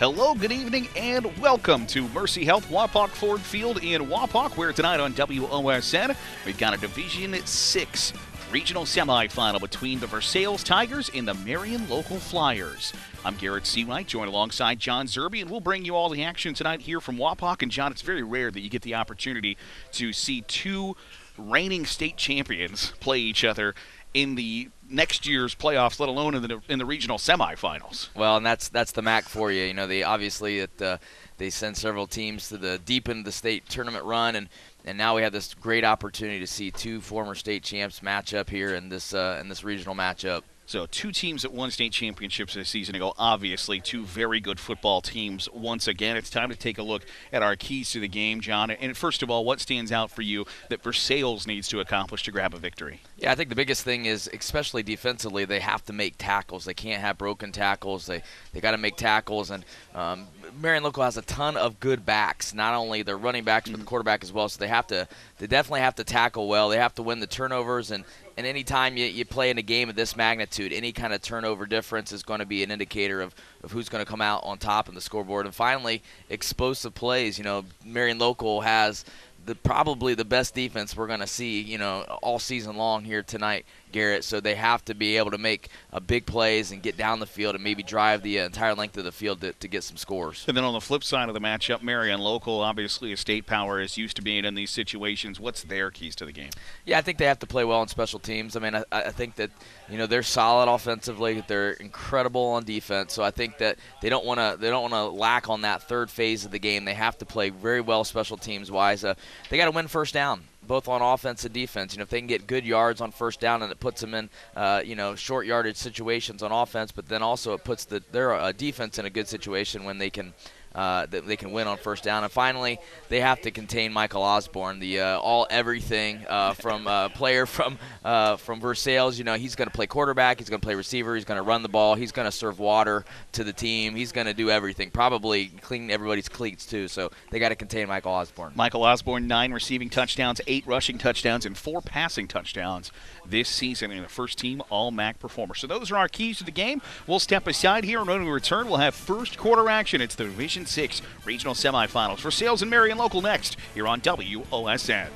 Hello, good evening, and welcome to Mercy Health Wapak Ford Field in Wapak, where tonight on WOSN we've got a Division 6 regional semifinal between the Versailles Tigers and the Marion Local Flyers. I'm Garrett Seawright, joined alongside John Zerby, and we'll bring you all the action tonight here from Wapak. And John, it's very rare that you get the opportunity to see two reigning state champions play each other in the next year's playoffs, let alone in the in the regional semifinals. Well, and that's that's the MAC for you. You know, they obviously uh, they send several teams to the deep into the state tournament run, and and now we have this great opportunity to see two former state champs match up here in this uh, in this regional matchup. So, two teams that won state championships this season ago. Obviously, two very good football teams. Once again, it's time to take a look at our keys to the game, John. And first of all, what stands out for you that Versailles needs to accomplish to grab a victory? Yeah, I think the biggest thing is, especially defensively, they have to make tackles. They can't have broken tackles. They they got to make tackles. And um, Marion Local has a ton of good backs. Not only their running backs, but the mm-hmm. quarterback as well. So they have to they definitely have to tackle well. They have to win the turnovers and and anytime you, you play in a game of this magnitude, any kind of turnover difference is going to be an indicator of, of who's going to come out on top in the scoreboard. And finally, explosive plays. You know, Marion Local has the probably the best defense we're going to see, you know, all season long here tonight. Garrett. So they have to be able to make uh, big plays and get down the field and maybe drive the uh, entire length of the field to, to, get some scores. And then on the flip side of the matchup, Marion Local, obviously a state power, is used to being in these situations. What's their keys to the game? Yeah, I think they have to play well on special teams. I mean, I, I think that you know they're solid offensively. They're incredible on defense. So I think that they don't want to they don't want to lack on that third phase of the game. They have to play very well special teams wise. Uh, they got to win first down both on offense and defense. You know, if they can get good yards on first down and it puts them in, uh, you know, short yardage situations on offense, but then also it puts the, their uh, defense in a good situation when they can – uh, that they can win on first down. And finally, they have to contain Michael Osborne, the uh, all everything uh, from uh, player from uh, from Versailles. You know, he's going to play quarterback, he's going to play receiver, he's going to run the ball, he's going to serve water to the team, he's going to do everything. Probably clean everybody's cleats too. So they got to contain Michael Osborne. Michael Osborne, nine receiving touchdowns, eight rushing touchdowns, and four passing touchdowns this season in a first team All MAC performer. So those are our keys to the game. We'll step aside here, and when we return, we'll have first quarter action. It's the Division Six regional semifinals Versailles and Marion Local next here on WOSN.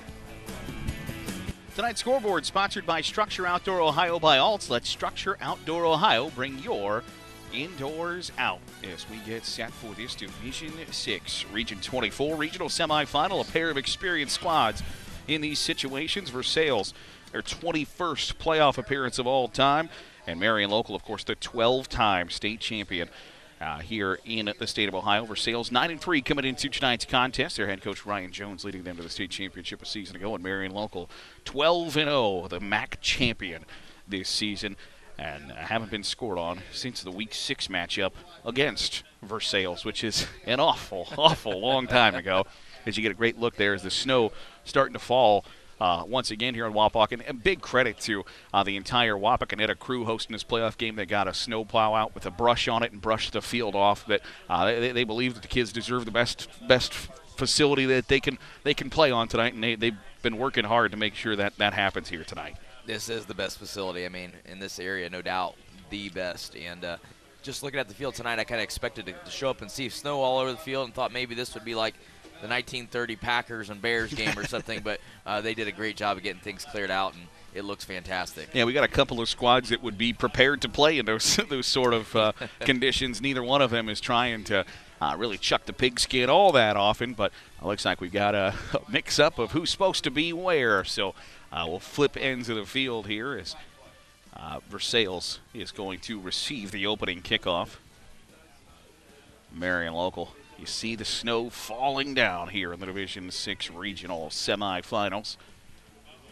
Tonight's scoreboard sponsored by Structure Outdoor Ohio by Alts. Let Structure Outdoor Ohio bring your indoors out as we get set for this Division 6 Region 24 regional semifinal. A pair of experienced squads in these situations. Versailles, their 21st playoff appearance of all time. And Marion Local, of course, the 12 time state champion. Uh, here in the state of Ohio. Versailles 9 and 3 coming into tonight's contest. Their head coach Ryan Jones leading them to the state championship a season ago, and Marion Local 12 and 0, the MAC champion this season, and haven't been scored on since the Week Six matchup against Versailles, which is an awful, awful long time ago. As you get a great look there, as the snow starting to fall uh, once again here in Wapak. And, big credit to uh, the entire Wapakoneta crew hosting this playoff game. They got a snowplow out with a brush on it and brushed the field off. That uh, they, they believe that the kids deserve the best best facility that they can they can play on tonight, and they, they've been working hard to make sure that that happens here tonight. This is the best facility. I mean, in this area, no doubt, the best. And uh, just looking at the field tonight, I kind of expected to, to show up and see snow all over the field, and thought maybe this would be like – the 1930 Packers and Bears game or something, but uh, they did a great job of getting things cleared out, and it looks fantastic. Yeah, we got a couple of squads that would be prepared to play in those those sort of uh, conditions. Neither one of them is trying to. Uh, really chuck the pigskin all that often, but it looks like we've got a, mix up of who's supposed to be where. So uh, we'll flip ends of the field here as uh, Versailles is going to receive the opening kickoff. Marion Local you see the snow falling down here in the Division 6 regional semifinals.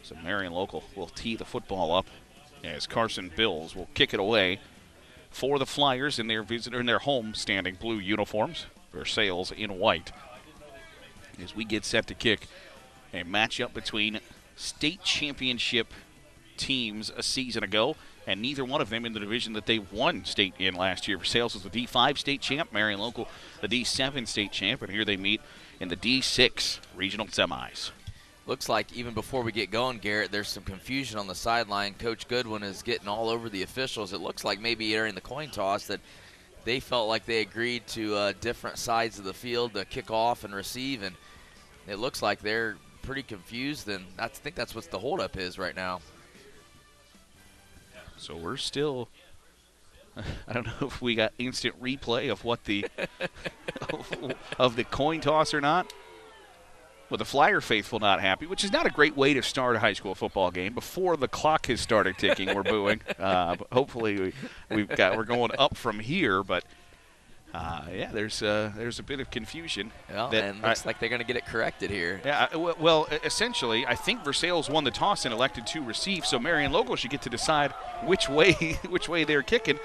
So Marion Local will tee the football up as Carson Bills will kick it away for the Flyers in their visitor in their home standing blue uniforms. Versailles in white. As we get set to kick a matchup between state championship teams a season ago and neither one of them in the division that they won state in last year. Versailles was the D5 state champ, Marion Local the D7 state champ, and here they meet in the D6 regional semis. Looks like even before we get going, Garrett, there's some confusion on the sideline. Coach Goodwin is getting all over the officials. It looks like maybe during the coin toss that they felt like they agreed to uh, different sides of the field to kick off and receive, and it looks like they're pretty confused. And I think that's what the holdup is right now. So we're still. I don't know if we got instant replay of what the of the coin toss or not. Well, the Flyer faithful not happy, which is not a great way to start a high school football game. Before the clock has started ticking, we're booing. Uh, but hopefully, we, have got we're going up from here. But uh, yeah, there's uh, there's a bit of confusion. Well, and looks I, like they're going to get it corrected here. Yeah, well, essentially, I think Versailles won the toss and elected to receive, so Marion Local should get to decide which way which way they're kicking,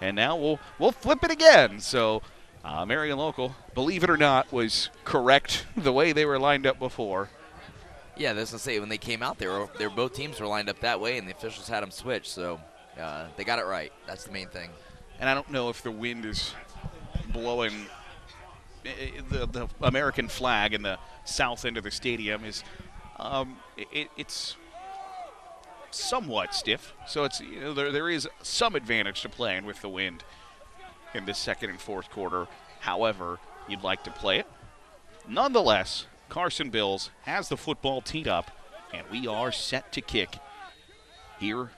and now we'll we'll flip it again. So uh, Marion Local, believe it or not, was correct the way they were lined up before. Yeah, that's to say when they came out, they were, they were both teams were lined up that way, and the officials had them switch. So uh, they got it right. That's the main thing. And I don't know if the wind is blowing eh, eh, the, the American flag in the south end of the stadium is um, it, it's somewhat stiff. So it's you know, there, there is some advantage to playing with the wind in the second and fourth quarter. However, you'd like to play it. Nonetheless, Carson Bills has the football teed up, and we are set to kick here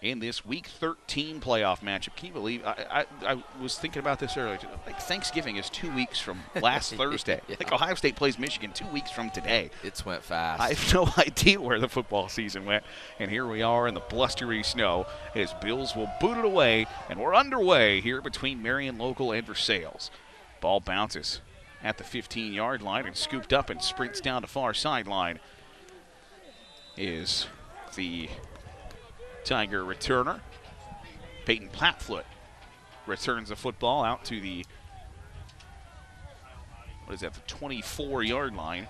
in this Week 13 playoff matchup. Can you believe? I, I, I was thinking about this earlier. Like Thanksgiving is two weeks from last Thursday. yeah. Like Ohio State plays Michigan two weeks from today. It's went fast. I have no idea where the football season went, and here we are in the blustery snow as Bills will boot it away, and we're underway here between Marion Local and Versailles. Ball bounces at the 15-yard line and scooped up and sprints down the far sideline. Is the Tiger returner. Peyton Platfoot returns the football out to the, what is that, the 24 yard line.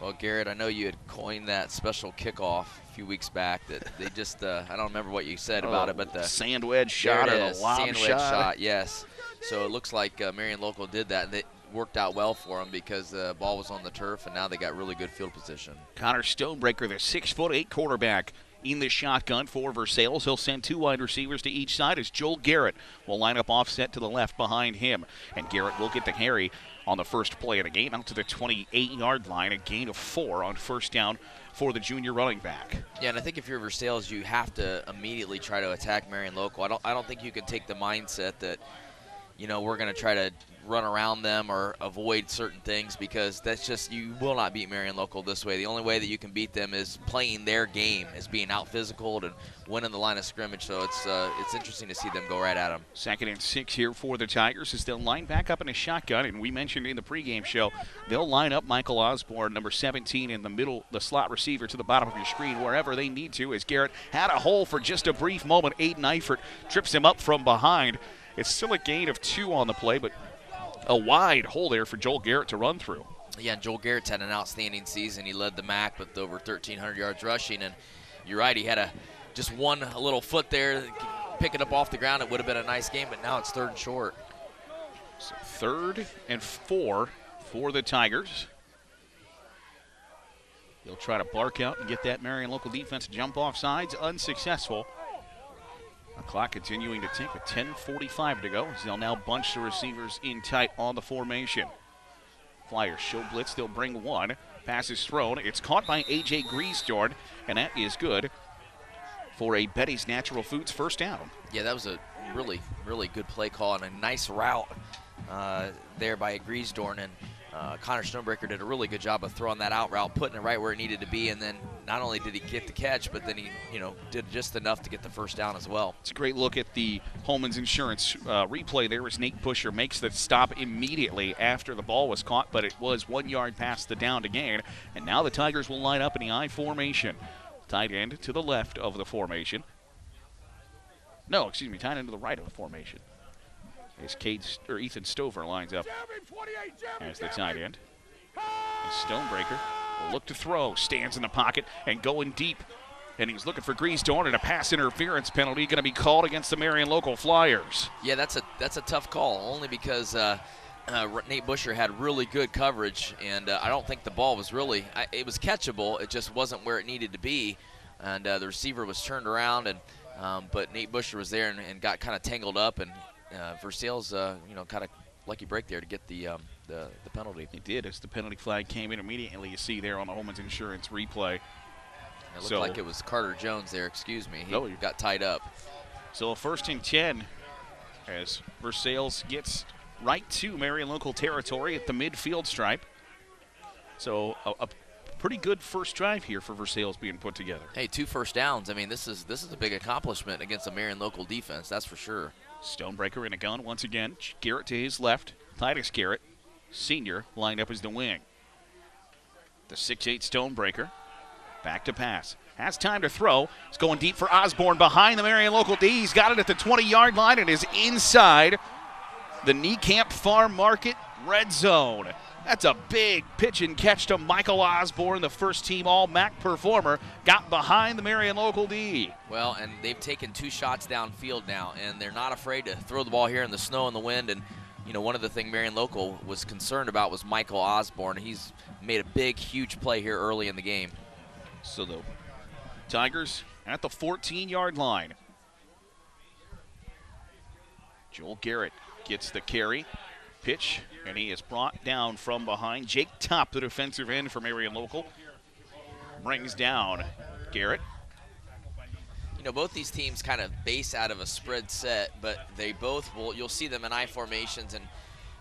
Well, Garrett, I know you had coined that special kickoff a few weeks back. That they just, uh, I don't remember what you said oh, about it, but the sand wedge shot or the lob sand shot. shot. Yes. So it looks like uh, Marion Local did that, and it worked out well for them because the ball was on the turf, and now they got really good field position. Connor Stonebreaker, the six foot eight quarterback, in the shotgun for Versailles. He'll send two wide receivers to each side as Joel Garrett will line up offset to the left behind him. And Garrett will get the carry on the first play of the game out to the 28 yard line, a gain of four on first down for the junior running back. Yeah, and I think if you're Versailles, you have to immediately try to attack Marion Local. I don't, I don't think you can take the mindset that, you know, we're going to try to run around them or avoid certain things because that's just you will not beat Marion Local this way. The only way that you can beat them is playing their game, is being out physical and winning the line of scrimmage. So it's uh, it's interesting to see them go right at them. Second and six here for the Tigers as they'll line back up in a shotgun, and we mentioned in the pregame show they'll line up Michael Osborne, number 17, in the middle, the slot receiver to the bottom of your screen wherever they need to. As Garrett had a hole for just a brief moment, Aiden Eifert trips him up from behind. It's still a gain of two on the play, but a wide hole there for Joel Garrett to run through. Yeah, Joel Garrett's had an outstanding season. He led the MAC with over 1,300 yards rushing, and you're right, he had a just one a little foot there, pick it up off the ground. It would have been a nice game, but now it's third and short. So third and four for the Tigers. They'll try to bark out and get that Marion local defense to jump off sides. Unsuccessful. The clock continuing to tick with 10.45 to go as they'll now bunch the receivers in tight on the formation. Flyers show blitz, they'll bring one. Pass is thrown. It's caught by A.J. Griesdorn, and that is good for a Betty's Natural Foods first down. Yeah, that was a really, really good play call and a nice route uh, there by Griesdorn. And uh, Connor Stonebreaker did a really good job of throwing that out route, putting it right where it needed to be, and then not only did he get the catch, but then he, you know, did just enough to get the first down as well. It's a great look at the Holman's Insurance uh, replay there as Nate Busher makes the stop immediately after the ball was caught, but it was one yard past the down to gain, and now the Tigers will line up in the I formation. Tight end to the left of the formation. No, excuse me, tight end to the right of the formation as Cade or Ethan Stover lines up as the tight end. And Stonebreaker will look to throw, stands in the pocket and going deep. And he's looking for Griesdorn and a pass interference penalty going to be called against the Marion local Flyers. Yeah, that's a that's a tough call, only because uh, uh, Nate Busher had really good coverage, and uh, I don't think the ball was really I, it was catchable. It just wasn't where it needed to be, and uh, the receiver was turned around, and um, but Nate Busher was there and, and got kind of tangled up, and uh, Versailles, uh, you know, kind of lucky break there to get the um, the, the penalty. He did as the penalty flag came in immediately. You see there on the Holman's Insurance replay. It looked So- like it was Carter Jones there. Excuse me. He Oh, you- got tied up. So a first and 10 as Versailles gets right to Marion local territory at the midfield stripe. So a, a pretty good first drive here for Versailles being put together. Hey, two first downs. I mean, this is this is a big accomplishment against a Marion local defense. That's for sure. Stonebreaker in a gun once again. Garrett to his left. Titus Garrett, senior, lined up as the wing. The 6'8 Stonebreaker. Back to pass. Has time to throw. It's going deep for Osborne behind the Marion local D. He's got it at the 20 yard line and is inside the Niekamp Farm Market red zone. That's a big pitch and catch to Michael Osborne, the first team All MAC performer. Got behind the Marion local D. Well, and they've taken two shots downfield now, and they're not afraid to throw the ball here in the snow and the wind. And you know, one of the things Marion local was concerned about was Michael Osborne. He's made a big, huge play here early in the game. So the Tigers at the 14 yard line. Joel Garrett gets the carry. Pitch, and he is brought down from behind. Jake Top, the defensive end for Marion Local, brings down Garrett. You know, both these teams kind of base out of a spread set, but they both will. You'll see them in I formations and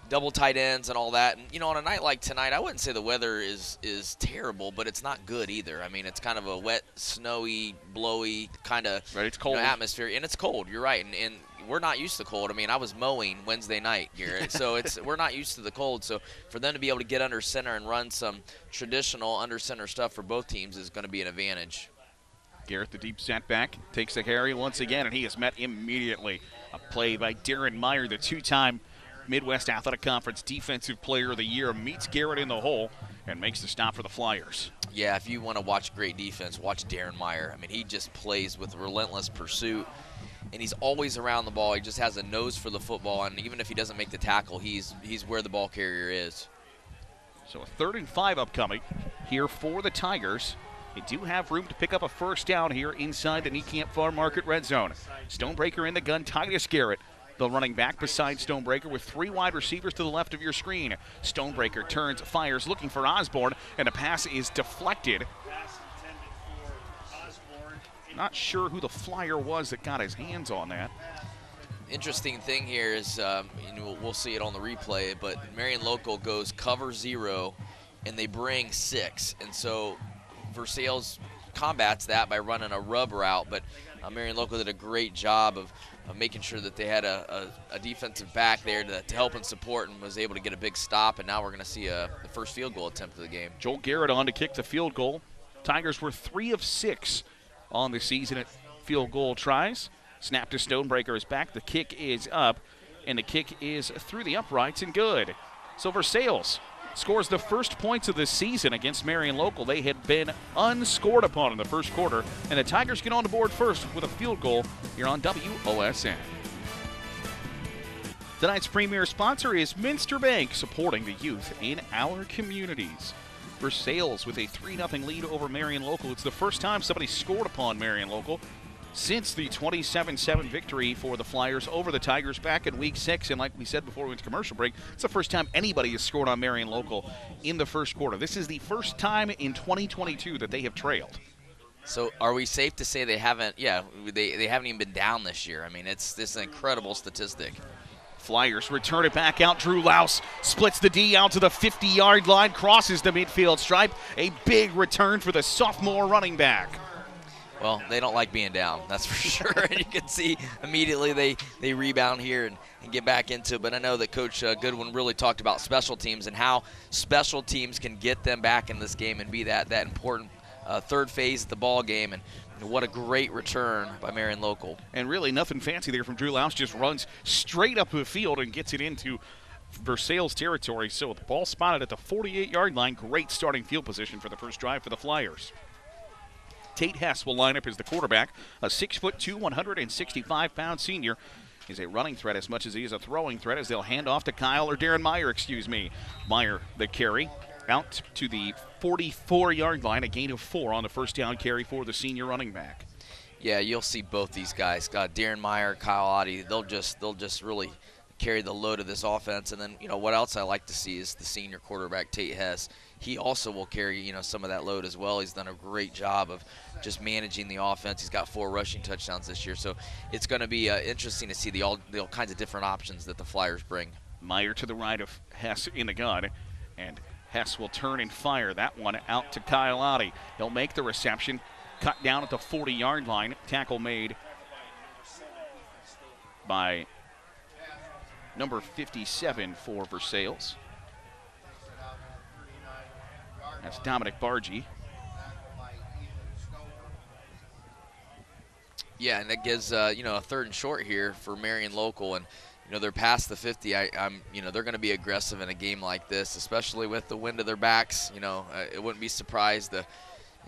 double tight ends and all that. And you know, on a night like tonight, I wouldn't say the weather is is terrible, but it's not good either. I mean, it's kind of a wet, snowy, blowy kind of Right, it's you cold. know, atmosphere, and it's cold. You're right, and, and we're not used to cold. I mean, I was mowing Wednesday night, Garrett, so it's we're not used to the cold. So for them to be able to get under center and run some traditional under center stuff for both teams is going to be an advantage. Garrett, the deep set back, takes the carry once again, and he is met immediately. A play by Darren Meyer, the two time Midwest Athletic Conference Defensive Player of the Year, meets Garrett in the hole and makes the stop for the Flyers. Yeah, if you want to watch great defense, watch Darren Meyer. I mean, he just plays with relentless pursuit, and he's always around the ball. He just has a nose for the football, and even if he doesn't make the tackle, he's he's where the ball carrier is. So a third and five upcoming here for the Tigers. They do have room to pick up a first down here inside the Niekamp Farm Market red zone. Stonebreaker in the gun, Titus Garrett. The running back beside Stonebreaker with three wide receivers to the left of your screen. Stonebreaker turns, fires, looking for Osborne, and the pass is deflected. Not sure who the flyer was that got his hands on that. Interesting thing here is, um, you know, we'll see it on the replay, but Marion Local goes cover zero, and they bring six, and so Versailles combats that by running a rub route. But uh, Marion Local did a great job of, of making sure that they had a, a, a defensive back there to, to help and support, and was able to get a big stop. And now we're going to see a, the first field goal attempt of the game. Joel Garrett on to kick the field goal. Tigers were three of six on the season at field goal tries. Snap to Stonebreaker is back. The kick is up, and the kick is through the uprights and good. So Sales scores the first points of the season against Marion Local. They had been unscored upon in the first quarter, and the Tigers get on the board first with a field goal here on WOSN. Tonight's premier sponsor is Minster Bank, supporting the youth in our communities. Versailles with a 3 0 lead over Marion Local. It's the first time somebody scored upon Marion Local since the 27 7 victory for the Flyers over the Tigers back in week six. And like we said before we went to commercial break, it's the first time anybody has scored on Marion Local in the first quarter. This is the first time in 2022 that they have trailed. So, are we safe to say they haven't? Yeah, they, they haven't even been down this year. I mean, it's this incredible statistic. Flyers return it back out. Drew Louse splits the D out to the 50 yard line, crosses the midfield stripe. A big return for the sophomore running back. Well, they don't like being down, that's for sure. and you can see immediately they, they rebound here and, and get back into it. But I know that Coach uh, Goodwin really talked about special teams and how special teams can get them back in this game and be that, that important uh, third phase of the ball game. And what a great return by Marion Local. And really nothing fancy there from Drew Louse. Just runs straight up the field and gets it into Versailles territory. So the ball spotted at the 48 yard line. Great starting field position for the first drive for the Flyers. Tate Hess will line up as the quarterback. A six foot two, 165 pound senior. He's a running threat as much as he is a throwing threat as they'll hand off to Kyle or Darren Meyer, excuse me. Meyer, the carry, out to the 44 yard line, a gain of four on the first down carry for the senior running back. Yeah, you'll see both these guys, uh, Darren Meyer, Kyle Otte. They'll just they'll just really carry the load of this offense. And then you know what else I like to see is the senior quarterback Tate Hess. He also will carry you know some of that load as well. He's done a great job of just managing the offense. He's got four rushing touchdowns this year, so it's going to be uh, interesting to see the all the all kinds of different options that the Flyers bring. Meyer to the right of Hess in the gun, and Hess will turn and fire that one out to Kyle Otte. He'll make the reception, cut down at the 40 yard line. Tackle made by number 57 for Versailles. That's Dominic Bargy. Yeah, and that gives uh, you know a third and short here for Marion Local, and you know they're past the 50. I, am you know they're going to be aggressive in a game like this, especially with the wind of their backs. You know, uh, it wouldn't be surprised to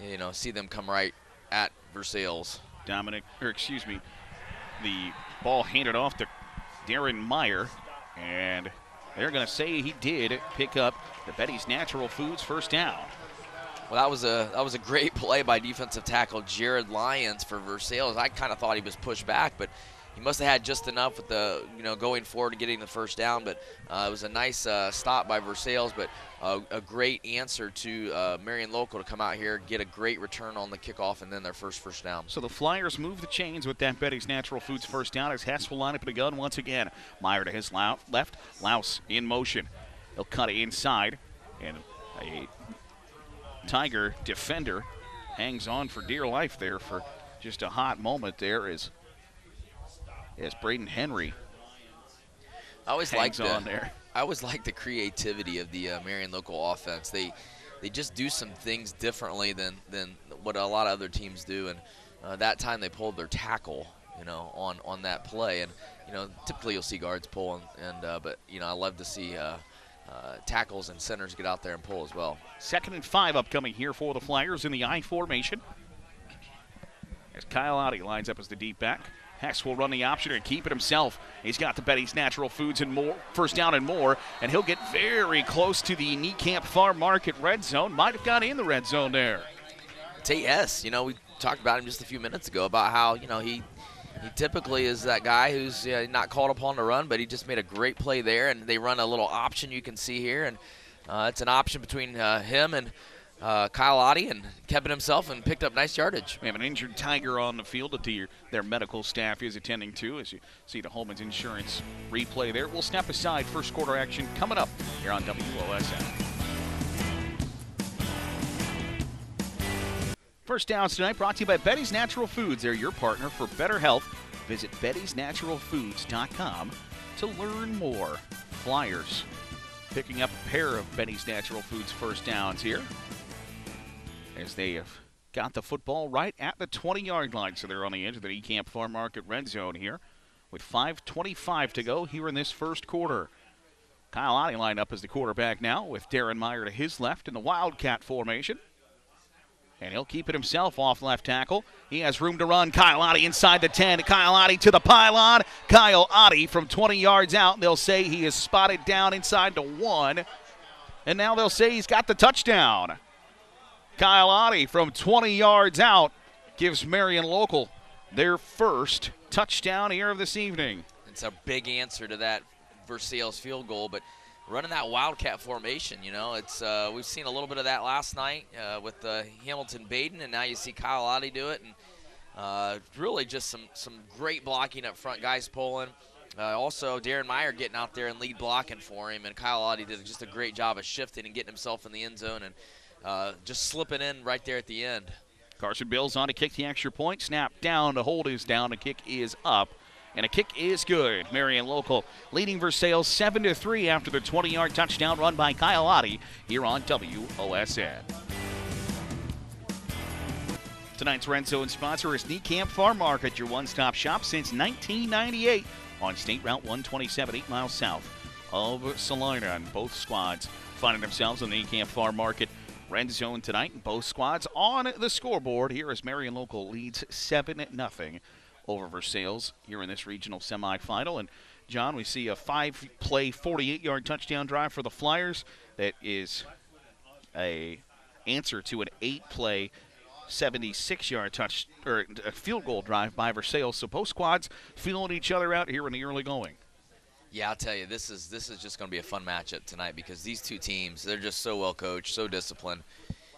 you know see them come right at Versailles. Dominic, or excuse me, the ball handed off to Darren Meyer, and they're going to say he did pick up the Betty's Natural Foods first down. Well, that was a that was a great play by defensive tackle Jared Lyons for Versailles. I kind of thought he was pushed back, but he must have had just enough with the you know going forward and getting the first down. But uh, it was a nice uh, stop by Versailles, but uh, a great answer to uh, Marion Local to come out here, get a great return on the kickoff, and then their first first down. So the Flyers move the chains with that Betty's Natural Foods first down as Hess will line up in the gun once again. Meyer to his left, Louse in motion. He'll cut it inside, and a Tiger defender hangs on for dear life there for just a hot moment there as Braden Henry I always like the, on there. I always like the creativity of the uh, Marion local offense. They they just do some things differently than than what a lot of other teams do. And uh, that time they pulled their tackle, you know, on on that play. And you know, typically you'll see guards pull, and, and uh, but you know, I love to see. Uh, uh, tackles and centers get out there and pull as well. Second and five upcoming here for the Flyers in the I formation. As Kyle Otte lines up as the deep back. Hess will run the option and keep it himself. He's got the Betty's Natural Foods and more, first down and more, and he'll get very close to the Niekamp Farm Market red zone. Might have got in the red zone there. Hess, you know, we talked about him just a few minutes ago about how, you know, he he typically is that guy who's you know, not called upon to run, but he just made a great play there. And they run a little option you can see here, and uh, it's an option between uh, him and uh, Kyle Otte and kept it himself and picked up nice yardage. We have an injured Tiger on the field that the, their medical staff is attending to as you see the Holman's Insurance replay there. We'll step aside. First quarter action coming up here on WOSN. First Downs tonight brought to you by Betty's Natural Foods. They're your partner for better health. Visit bettysnaturalfoods.com to learn more. Flyers picking up a pair of Betty's Natural Foods first downs here as they have got the football right at the 20 yard line. So they're on the edge of the Niekamp Farm Market red zone here with 5.25 to go here in this first quarter. Kyle Otte lined up as the quarterback now with Darren Meyer to his left in the Wildcat formation. And he'll keep it himself off left tackle. He has room to run. Kyle Otte inside the 10. Kyle Otte to the pylon. Kyle Otte from 20 yards out. They'll say he is spotted down inside the one. And now they'll say he's got the touchdown. Kyle Otte from 20 yards out gives Marion Local their first touchdown here of this evening. It's a big answer to that Versailles field goal, but – running that wildcat formation. You know, it's uh, we've seen a little bit of that last night uh, with uh, Hamilton Baden, and now you see Kyle Otte do it, and uh, really just some some great blocking up front, guys pulling. Uh, also, Darren Meyer getting out there and lead blocking for him, and Kyle Otte did just a great job of shifting and getting himself in the end zone and uh, just slipping in right there at the end. Carson Bills on to kick the extra point. Snap down. The hold is down. The kick is up. And a kick is good. Marion Local leading Versailles 7 to 3 after the 20 yard touchdown run by Kyle Otte here on WOSN. Tonight's Red Zone sponsor is Niekamp Farm Market, your one stop shop since 1998 on State Route 127, 8 miles south of Celina. And both squads finding themselves in the Niekamp Farm Market red zone tonight. And both squads on the scoreboard here as Marion Local leads 7 0 over Versailles here in this regional semifinal. And John, we see a five-play, 48-yard touchdown drive for the Flyers. That is a answer to an eight-play, 76-yard touch or field goal drive by Versailles. So both squads feeling each other out here in the early going. Yeah, I'll tell you, this is this is just going to be a fun matchup tonight because these two teams, they're just so well coached, so disciplined,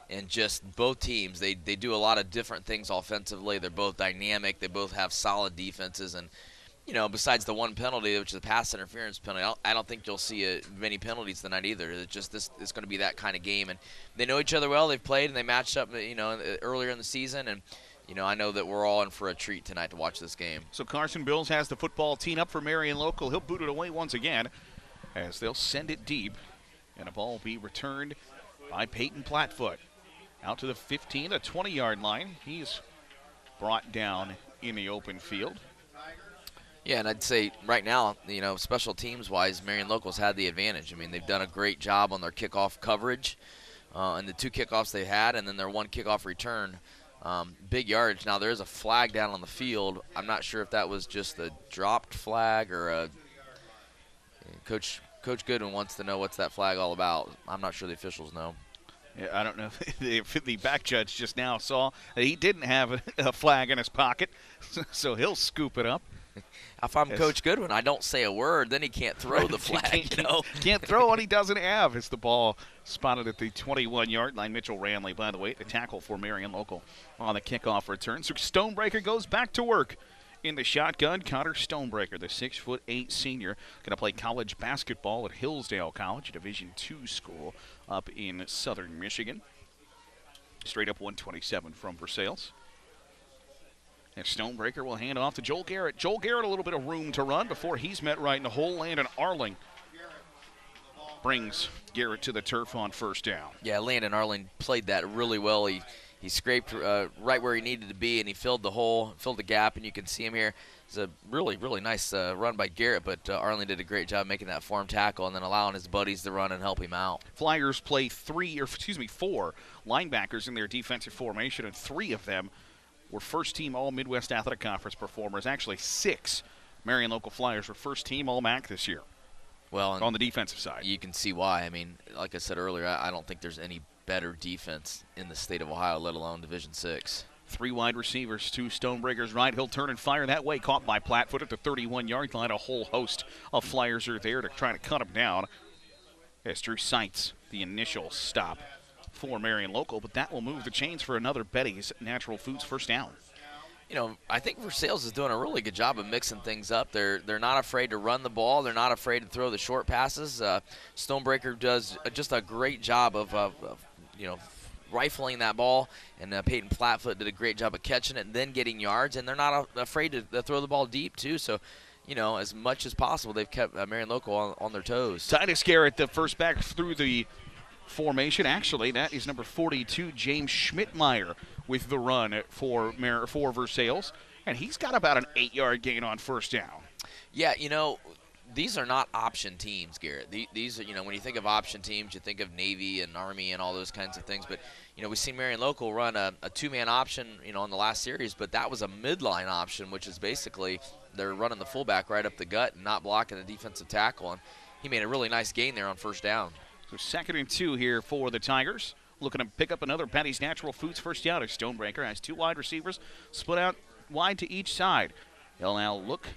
and just both teams, they they do a lot of different things offensively. They're both dynamic. They both have solid defenses, and you know, besides the one penalty, which is a pass interference penalty, I don't, I don't think you'll see a, many penalties tonight either. It's just this it's going to be that kind of game, and they know each other well. They've played and they matched up, you know, earlier in the season, and you know, I know that we're all in for a treat tonight to watch this game. So Carson Bills has the football team up for Marion Local. He'll boot it away once again as they'll send it deep, and a ball will be returned by Peyton Platfoot. Out to the 15, the 20 yard line. He's brought down in the open field. Yeah, and I'd say right now, you know, special teams wise, Marion Locals had the advantage. I mean, they've done a great job on their kickoff coverage uh, and the two kickoffs they had, and then their one kickoff return. Um, big yardage. Now there is a flag down on the field. I'm not sure if that was just a dropped flag or a coach. Coach Goodwin wants to know what's that flag all about. I'm not sure the officials know. Yeah, I don't know if the back judge just now saw that he didn't have a flag in his pocket, so he'll scoop it up. If I'm yes. Coach Goodwin, I don't say a word. Then he can't throw the flag. can't, you know? can't throw what he doesn't have. It's the ball spotted at the 21-yard line. Mitchell Ranley, by the way, the tackle for Marion Local on the kickoff return. So Stonebreaker goes back to work in the shotgun. Connor Stonebreaker, the six foot eight senior, going to play college basketball at Hillsdale College, a Division two school up in southern Michigan. Straight up 127 from Versailles. And Stonebreaker will hand off to Joel Garrett. Joel Garrett a little bit of room to run before he's met right in the hole. Landon Arling brings Garrett to the turf on first down. Yeah, Landon Arling played that really well. He he scraped uh, right where he needed to be, and he filled the hole, filled the gap, and you can see him here. It's a really, really nice uh, run by Garrett, but uh, Arling did a great job making that form tackle and then allowing his buddies to run and help him out. Flyers play three, or excuse me, four linebackers in their defensive formation, and three of them – were first team All Midwest Athletic Conference performers. Actually, six Marion Local Flyers were first team All MAC this year. Well, on the defensive side, you can see why. I mean, like I said earlier, I don't think there's any better defense in the state of Ohio, let alone Division Six. Three wide receivers, two Stonebreakers right. He'll turn and fire that way. Caught by Platfoot at the 31 yard line. A whole host of Flyers are there to try to cut him down. As Drew Seitz, the initial stop for Marion Local, but that will move the chains for another Betty's Natural Foods first down. You know, I think Versailles is doing a really good job of mixing things up. They're they're not afraid to run the ball. They're not afraid to throw the short passes. Uh, Stonebreaker does just a great job of, of, of you know rifling that ball, and uh, Peyton Platfoot did a great job of catching it and then getting yards. And they're not afraid to, to throw the ball deep too. So you know, as much as possible, they've kept uh, Marion Local on, on, their toes. Titus Garrett, the first back through the formation. Actually, that is number 42, James Schmidtmeyer, with the run for Mer- for Versailles, and he's got about an eight-yard gain on first down. Yeah, you know, these are not option teams, Garrett. These are, you know, when you think of option teams, you think of Navy and Army and all those kinds of things. But, you know, we've seen Marion Local run a, a two man option, you know, in the last series, but that was a midline option, which is basically they're running the fullback right up the gut and not blocking the defensive tackle. And he made a really nice gain there on first down. So second and two here for the Tigers. Looking to pick up another Betty's Natural Foods first down. Stonebreaker has two wide receivers split out wide to each side. He'll now look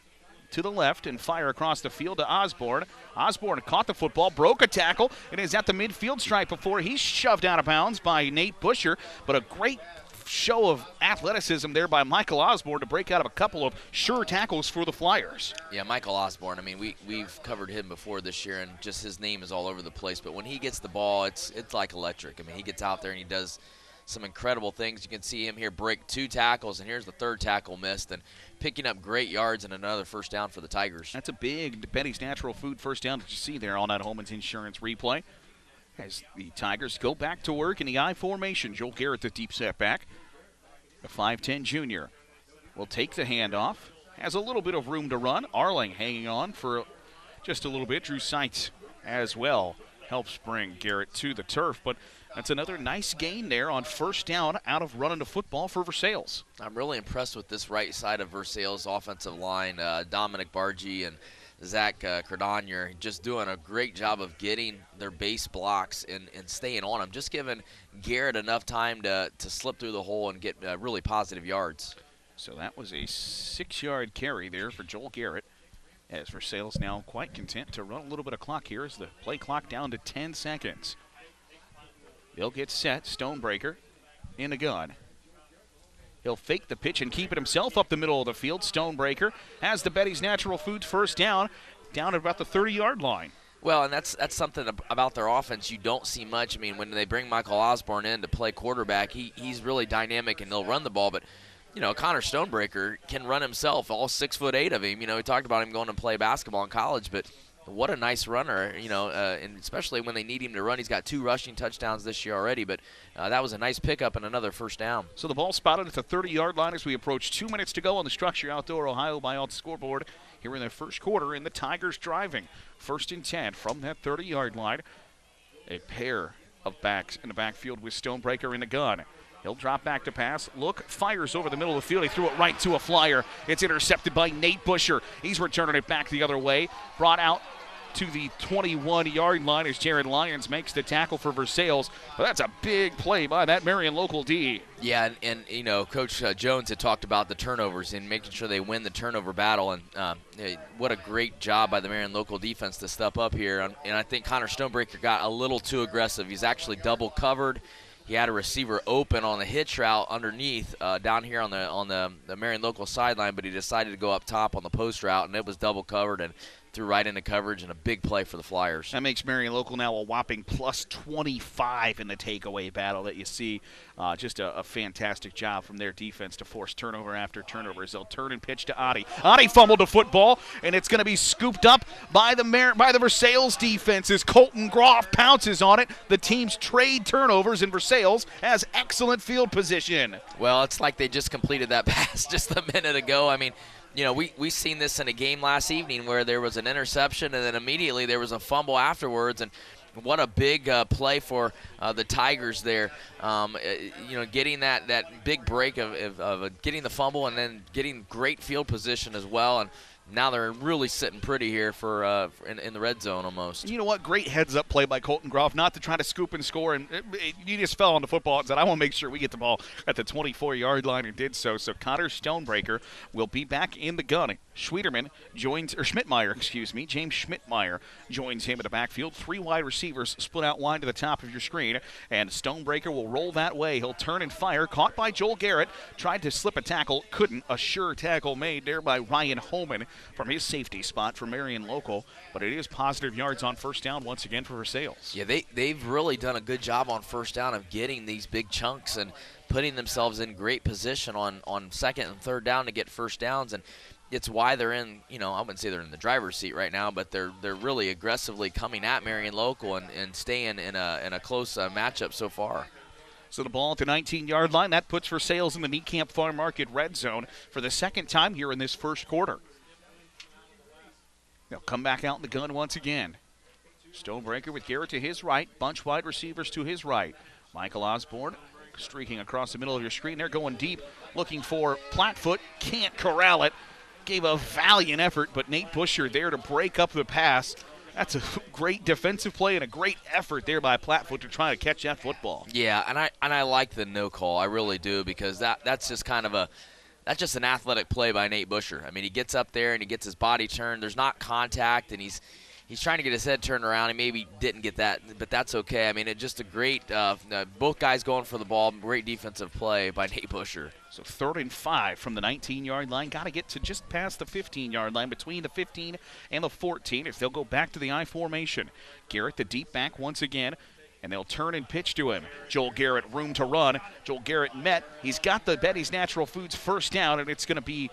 to the left and fire across the field to Osborne. Osborne caught the football, broke a tackle, and is at the midfield stripe before he's shoved out of bounds by Nate Busher. But a great show of athleticism there by Michael Osborne to break out of a couple of sure tackles for the Flyers. Yeah, Michael Osborne. I mean, we we've covered him before this year, and just his name is all over the place. But when he gets the ball, it's it's like electric. I mean, he gets out there and he does some incredible things. You can see him here break two tackles, and here's the third tackle missed, and picking up great yards and another first down for the Tigers. That's a big Betty's Natural Food first down that you see there on that Holman's Insurance replay. As the Tigers go back to work in the I formation, Joel Garrett, the deep set back. The 5'10 junior will take the handoff. Has a little bit of room to run. Arling hanging on for just a little bit. Drew Seitz as well helps bring Garrett to the turf. But that's another nice gain there on first down out of running the football for Versailles. I'm really impressed with this right side of Versailles' offensive line. Uh, Dominic Bargy and Zach uh, Cardonier just doing a great job of getting their base blocks and, and staying on them, just giving Garrett enough time to, to slip through the hole and get uh, really positive yards. So that was a six yard carry there for Joel Garrett. As for Versailles now quite content to run a little bit of clock here as the play clock down to 10 seconds. They'll get set. Stonebreaker in the gun. He'll fake the pitch and keep it himself up the middle of the field. Stonebreaker has the Betty's Natural Foods first down, down at about the 30 yard line. Well, and that's that's something about their offense you don't see much. I mean, when they bring Michael Osborne in to play quarterback, he, he's really dynamic and they'll run the ball. But you know, Connor Stonebreaker can run himself, all six foot eight of him. You know, we talked about him going to play basketball in college, but what a nice runner, you know, uh, and especially when they need him to run. He's got two rushing touchdowns this year already, but uh, that was a nice pickup and another first down. So the ball spotted at the 30 yard line as we approach two minutes to go on the Structure Outdoor Ohio by Alt scoreboard here in the first quarter, and the Tigers driving. First and 10 from that 30 yard line. A pair of backs in the backfield with Stonebreaker in the gun. He'll drop back to pass. Look, fires over the middle of the field. He threw it right to a flyer. It's intercepted by Nate Busher. He's returning it back the other way. Brought out to the 21 yard line as Jared Lyons makes the tackle for Versailles. But that's a big play by that Marion local D. Yeah, and, and you know, Coach uh, Jones had talked about the turnovers and making sure they win the turnover battle. And uh, what a great job by the Marion local defense to step up here. And I think Connor Stonebreaker got a little too aggressive. He's actually double covered he had a receiver open on the hitch route underneath uh, down here on the on the, the Marion local sideline, but he decided to go up top on the post route, and it was double covered and threw right into coverage and a big play for the Flyers. That makes Marion Local now a whopping plus 25 in the takeaway battle that you see. Uh, just a, a, fantastic job from their defense to force turnover after turnover. They'll turn and pitch to Otte. Otte fumbled the football, and it's going to be scooped up by the Mar- by the Versailles defense as Colton Groff pounces on it. The team's trade turnovers, and Versailles has excellent field position. Well, it's like they just completed that pass just a minute ago. I mean, you know, we we seen this in a game last evening where there was an interception and then immediately there was a fumble afterwards, and what a big uh, play for uh, the Tigers there. Um, uh, you know, getting that, that big break of, of, of, getting the fumble and then getting great field position as well. And now they're really sitting pretty here for uh, in, in, the red zone almost. You know what? Great heads up play by Colton Groff, not to try to scoop and score. And it, it, he just fell on the football and said, "I want to make sure we get the ball at the 24-yard line," and did so. So Connor Stonebreaker will be back in the gun. Schmiederman joins, or Schmidtmeyer, excuse me, James Schmidtmeyer joins him in the backfield. Three wide receivers split out wide to the top of your screen, and Stonebreaker will roll that way. He'll turn and fire. Caught by Joel Garrett. Tried to slip a tackle, couldn't. A sure tackle made there by Ryan Holman from his safety spot for Marion Local, but it is positive yards on first down once again for Versailles. Yeah, they, they've really done a good job on first down of getting these big chunks and putting themselves in great position on, on second and third down to get first downs. And it's why they're in, you know, I wouldn't say they're in the driver's seat right now, but they're they're really aggressively coming at Marion Local and, and staying in a, in a close uh, matchup so far. So the ball at the 19 yard line. That puts Versailles in the Niekamp Farm Market red zone for the second time here in this first quarter. They'll come back out in the gun once again. Stonebreaker with Garrett to his right, bunch wide receivers to his right. Michael Osborne streaking across the middle of your screen. They're going deep, looking for Platfoot. Can't corral it. Gave a valiant effort, but Nate Busher there to break up the pass. That's a great defensive play and a great effort there by Platfoot to try to catch that football. Yeah, and I and I like the no call. I really do because that that's just kind of a that's just an athletic play by Nate Busher. I mean, he gets up there and he gets his body turned. There's not contact, and he's he's trying to get his head turned around. He maybe didn't get that, but that's okay. I mean, it's just a great uh, uh, both guys going for the ball. Great defensive play by Nate Busher. So third and five from the 19-yard line. Got to get to just past the 15-yard line, between the 15 and the 14. If they'll go back to the I formation, Garrett the deep back once again and they'll turn and pitch to him. Joel Garrett, room to run. Joel Garrett met. He's got the Betty's Natural Foods first down, and it's going to be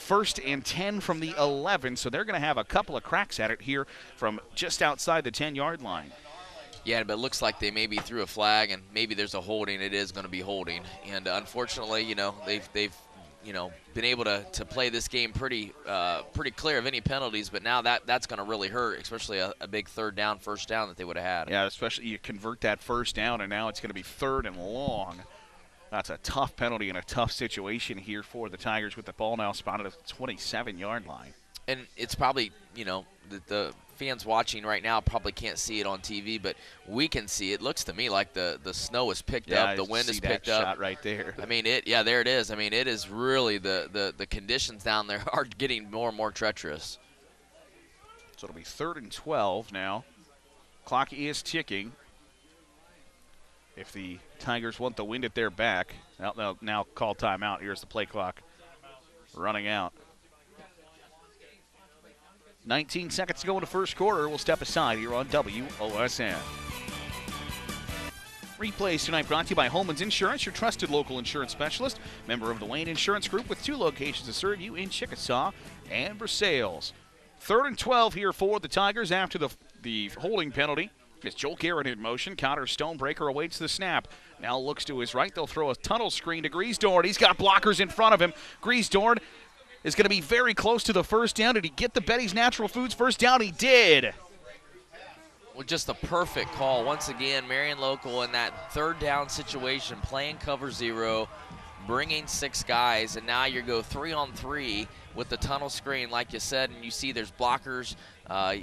first and 10 from the 11. So they're going to have a couple of cracks at it here from just outside the 10 yard line. Yeah, but it looks like they maybe threw a flag, and maybe there's a holding. It is going to be holding, and unfortunately, you know, they've they've you know been able to, to play this game pretty uh, pretty clear of any penalties, but now that that's going to really hurt, especially a, a, big third down, first down that they would have had. Yeah, especially you convert that first down, and now it's going to be third and long. That's a tough penalty and a tough situation here for the Tigers with the ball now spotted at the 27 yard line. and it's probably you know the, the fans watching right now probably can't see it on TV, but we can see it. Looks to me like the the snow is picked yeah, up, the wind is picked up. Shot right there. I mean it. Yeah, there it is. I mean it is really the the the conditions down there are getting more and more treacherous. So it'll be third and 12 now. Clock is ticking. If the Tigers want the wind at their back, now, now, now call timeout. Here's the play clock running out. 19 seconds to go in the first quarter. We'll step aside here on WOSN. Replays tonight brought to you by Holman's Insurance, your trusted local insurance specialist, member of the Wayne Insurance Group with two locations to serve you in Chickasaw and Versailles. Third and 12 here for the Tigers after the, the holding penalty. It's Joel Garrett in motion. Connor Stonebreaker awaits the snap. Now looks to his right. They'll throw a tunnel screen to Griesdorn. He's got blockers in front of him. Griesdorn is going to be very close to the first down. Did he get the Betty's Natural Foods first down? He did. Well, just a perfect call. Once again, Marion Local in that third down situation, playing cover zero, bringing six guys, and now you go three on three with the tunnel screen, like you said, and you see there's blockers, uh,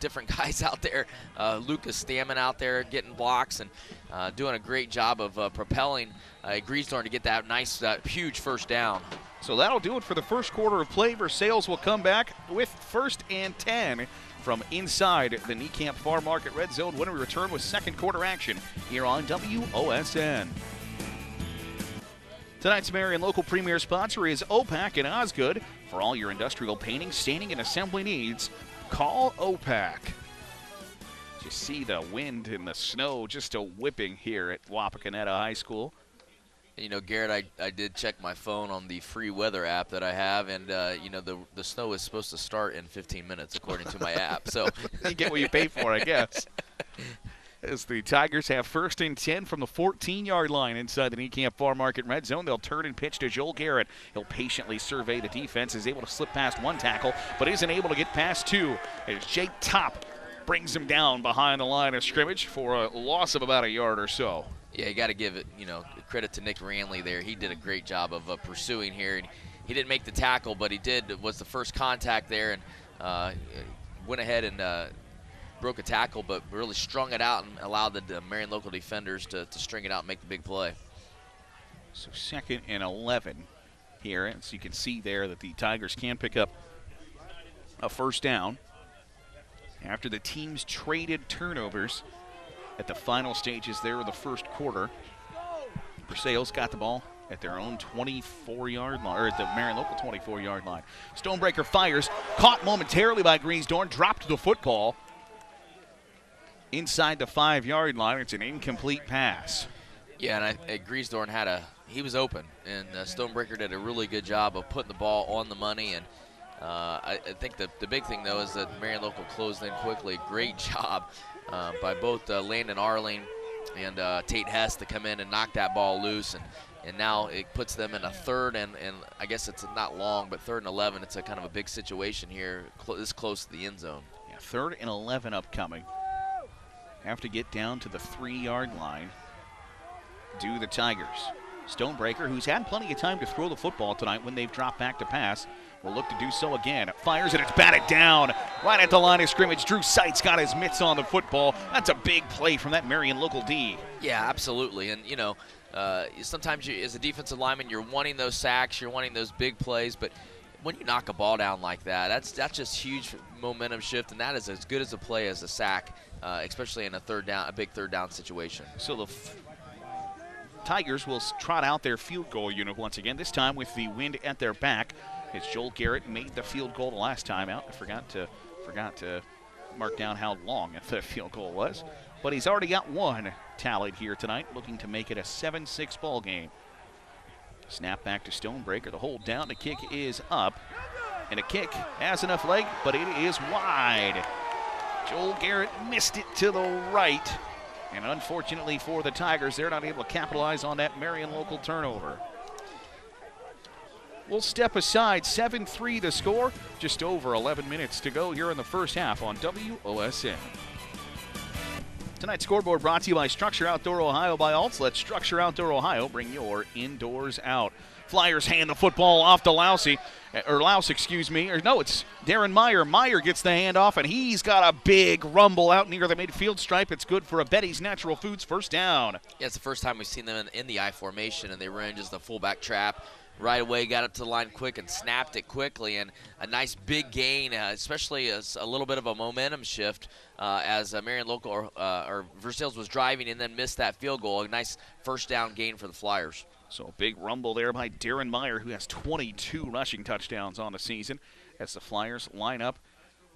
different guys out there. Uh, Lucas Stammen out there getting blocks and uh, doing a great job of uh, propelling uh, to get that nice, huge first down. So that'll do it for the first quarter of play. Versailles will come back with first and 10 from inside the Niekamp Farm Market Red Zone when we return with second quarter action here on WOSN. Tonight's Marion local premier sponsor is OPAC and Osgood. For all your industrial painting, staining, and assembly needs, call OPAC. You see the wind and the snow just a whipping here at Wapakoneta High School. You know, Garrett, I, I did check my phone on the free weather app that I have, and uh, you know the the snow is supposed to start in 15 minutes according to my app. So you get what you pay for, I guess. As the Tigers have first and 10 from the 14 yard line inside the Niekamp Farm Market red zone, they'll turn and pitch to Joel Garrett. He'll patiently survey the defense, is able to slip past one tackle, but isn't able to get past two. As Jake Top brings him down behind the line of scrimmage for a loss of about a yard or so. Yeah, you got to give it, you know, credit to Nick Ranley there. He did a great job of uh, pursuing here. And he didn't make the tackle, but he did was the first contact there and uh, went ahead and uh, broke a tackle, but really strung it out and allowed the, Marion local defenders to, to string it out and make the big play. So second and 11 here, as you can see there that the Tigers can pick up a first down after the teams traded turnovers at the final stages there of the first quarter. Versailles got the ball at their own 24 yard line, or at the Marion local 24 yard line. Stonebreaker fires, caught momentarily by Griesdorn, dropped the football inside the five yard line. It's an incomplete pass. Yeah, and I, Griesdorn had a, he was open, and uh, Stonebreaker did a really good job of putting the ball on the money. And uh, I, I, think the, the big thing, though, is that Marion local closed in quickly. Great job uh, by both uh, Landon Arling and uh, Tate Hess to come in and knock that ball loose. And, and now it puts them in a third and, and I guess it's not long, but third and 11. It's a kind of a big situation here, cl- this close to the end zone. Yeah, third and 11 upcoming. Have to get down to the three yard line. Do the Tigers. Stonebreaker, who's had plenty of time to throw the football tonight when they've dropped back to pass, will look to do so again. Fires and it's batted down right at the line of scrimmage. Drew Seitz got his mitts on the football. That's a big play from that Marion local D. Yeah, absolutely. And, you know, uh, sometimes you, as a defensive lineman, you're wanting those sacks, you're wanting those big plays, but when you knock a ball down like that, that's that's just huge momentum shift, and that is as good as a play as a sack, uh, especially in a third down, a big third down situation. So the Tigers will trot out their field goal unit once again. This time with the wind at their back. As Joel Garrett made the field goal the last time out. I forgot to forgot to mark down how long the field goal was, but he's already got one tallied here tonight, looking to make it a 7-6 ball game. Snap back to Stonebreaker. The hold down. The kick is up. And a kick has enough leg, but it is wide. Joel Garrett missed it to the right. And unfortunately for the Tigers, they're not able to capitalize on that Marion local turnover. We'll step aside. 7 3 the score. Just over 11 minutes to go here in the first half on WOSN. Tonight's scoreboard brought to you by Structure Outdoor Ohio by Alts. Let Structure Outdoor Ohio bring your indoors out. Flyers hand the football off to Lousy, or Laus, excuse me. Or no, it's Darren Meyer. Meyer gets the handoff, and he's got a big rumble out near the midfield stripe. It's good for a Betty's Natural Foods first down. Yeah, it's the first time we've seen them in, in the I formation, and they ran just the fullback trap right away, got up to the line quick and snapped it quickly, and a nice big gain, uh, especially as a little bit of a momentum shift uh, as uh, Marion Local or, uh, or Versailles was driving and then missed that field goal. A nice first down gain for the Flyers. So a big rumble there by Darren Meyer, who has 22 rushing touchdowns on the season as the Flyers line up.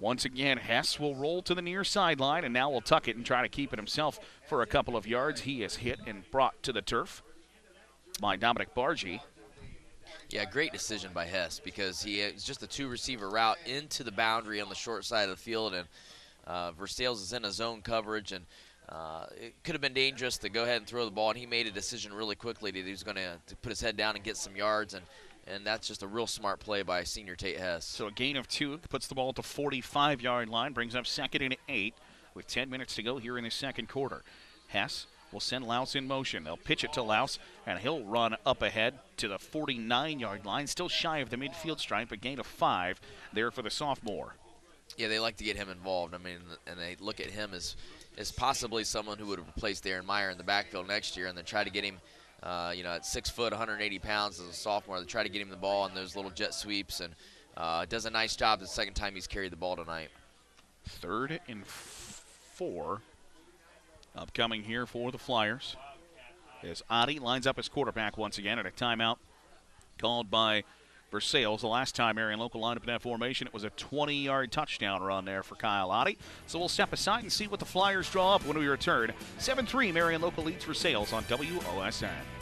Once again, Hess will roll to the near sideline and now will tuck it and try to keep it himself for a couple of yards. He is hit and brought to the turf by Dominic Bargy. Yeah, great decision by Hess because he is just a two receiver route into the boundary on the short side of the field, and uh, Versailles is in a zone coverage, and uh, it could have been dangerous to go ahead and throw the ball, and he made a decision really quickly that he was going to put his head down and get some yards, and and that's just a real smart play by senior Tate Hess. So a gain of two puts the ball at the 45-yard line, brings up second and eight with 10 minutes to go here in the second quarter. Hess will send Laus in motion. They'll pitch it to Laus, and he'll run up ahead to the 49-yard line, still shy of the midfield stripe, a gain of five there for the sophomore. Yeah, they like to get him involved. I mean, and they look at him as as possibly someone who would replace Darren Meyer in the backfield next year, and then try to get him, uh, you know, at six foot, 180 pounds as a sophomore. They try to get him the ball on those little jet sweeps, and uh, does a nice job the second time he's carried the ball tonight. Third and four upcoming here for the Flyers. As Otte lines up his quarterback once again at a timeout called by Versailles. The last time Marion Local lined up in that formation, it was a 20 yard touchdown run there for Kyle Otte. So we'll step aside and see what the Flyers draw up when we return. 7 3 Marion Local leads Versailles on WOSN.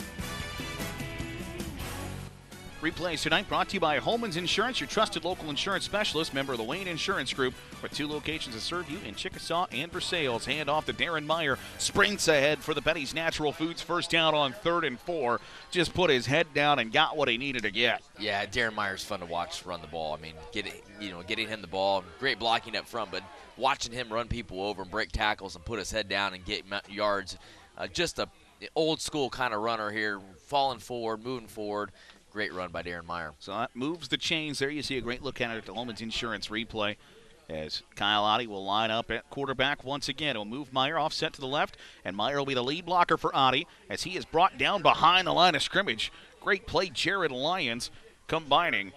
Replays tonight brought to you by Holman's Insurance, your trusted local insurance specialist, member of the Wayne Insurance Group, with two locations to serve you in Chickasaw and Versailles. Hand off to Darren Meyer. Sprints ahead for the Betty's Natural Foods first down on third and four. Just put his head down and got what he needed to get. Yeah, Darren Meyer's fun to watch run the ball. I mean, getting you know getting him the ball, great blocking up front, but watching him run people over and break tackles and put his head down and get yards, uh, just a old school kind of runner here, falling forward, moving forward. Great run by Darren Meyer. So that moves the chains there. You see a great look at it at the Holman's Insurance replay as Kyle Otte will line up at quarterback once again. He'll move Meyer offset to the left, and Meyer will be the lead blocker for Otte as he is brought down behind the line of scrimmage. Great play, Jared Lyons combining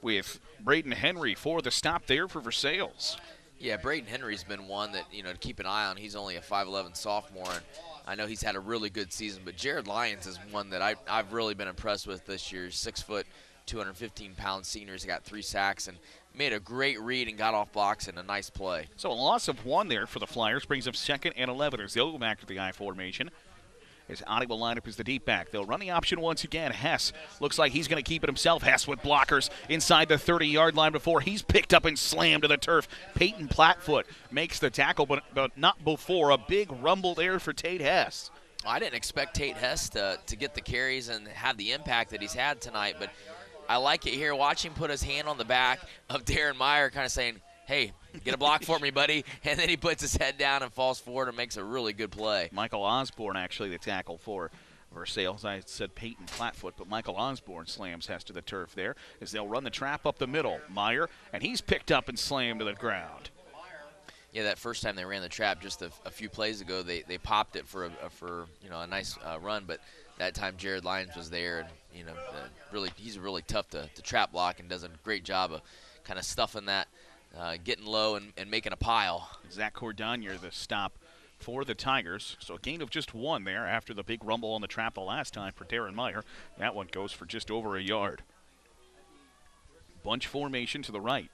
with Braden Henry for the stop there for Versailles. Yeah, Braden Henry's been one that, you know, to keep an eye on. He's only a 5'11 sophomore, and I know he's had a really good season, but Jared Lyons is one that I, I've really been impressed with this year. Six foot, 215 pound senior. He's got three sacks and made a great read and got off blocks and a nice play. So a loss of one there for the Flyers brings up second and 11 as they'll go back to the I formation as Otte will line up as the deep back. They'll run the option once again. Hess looks like he's going to keep it himself. Hess with blockers inside the 30 yard line before he's picked up and slammed to the turf. Peyton Platfoot makes the tackle, but, but not before. A big rumble there for Tate Hess. I didn't expect Tate Hess to, to get the carries and have the impact that he's had tonight, but I like it here. Watch him put his hand on the back of Darren Meyer, kind of saying, hey, get a block for me, buddy. And then he puts his head down and falls forward and makes a really good play. Michael Osborne, actually, the tackle for Versailles. I said Peyton Flatfoot, but Michael Osborne slams Hess to the turf there as they'll run the trap up the middle. Meyer, and he's picked up and slammed to the ground. Yeah, that first time they ran the trap just a, a few plays ago, they, they popped it for a, for you know a nice uh, run, but that time Jared Lyons was there, and you know uh, really he's really tough to, to trap block and does a great job of kind of stuffing that uh, getting low and, and, making a pile. Zach Cordonier, the stop for the Tigers. So a gain of just one there after the big rumble on the trap the last time for Darren Meyer. That one goes for just over a yard. Bunch formation to the right.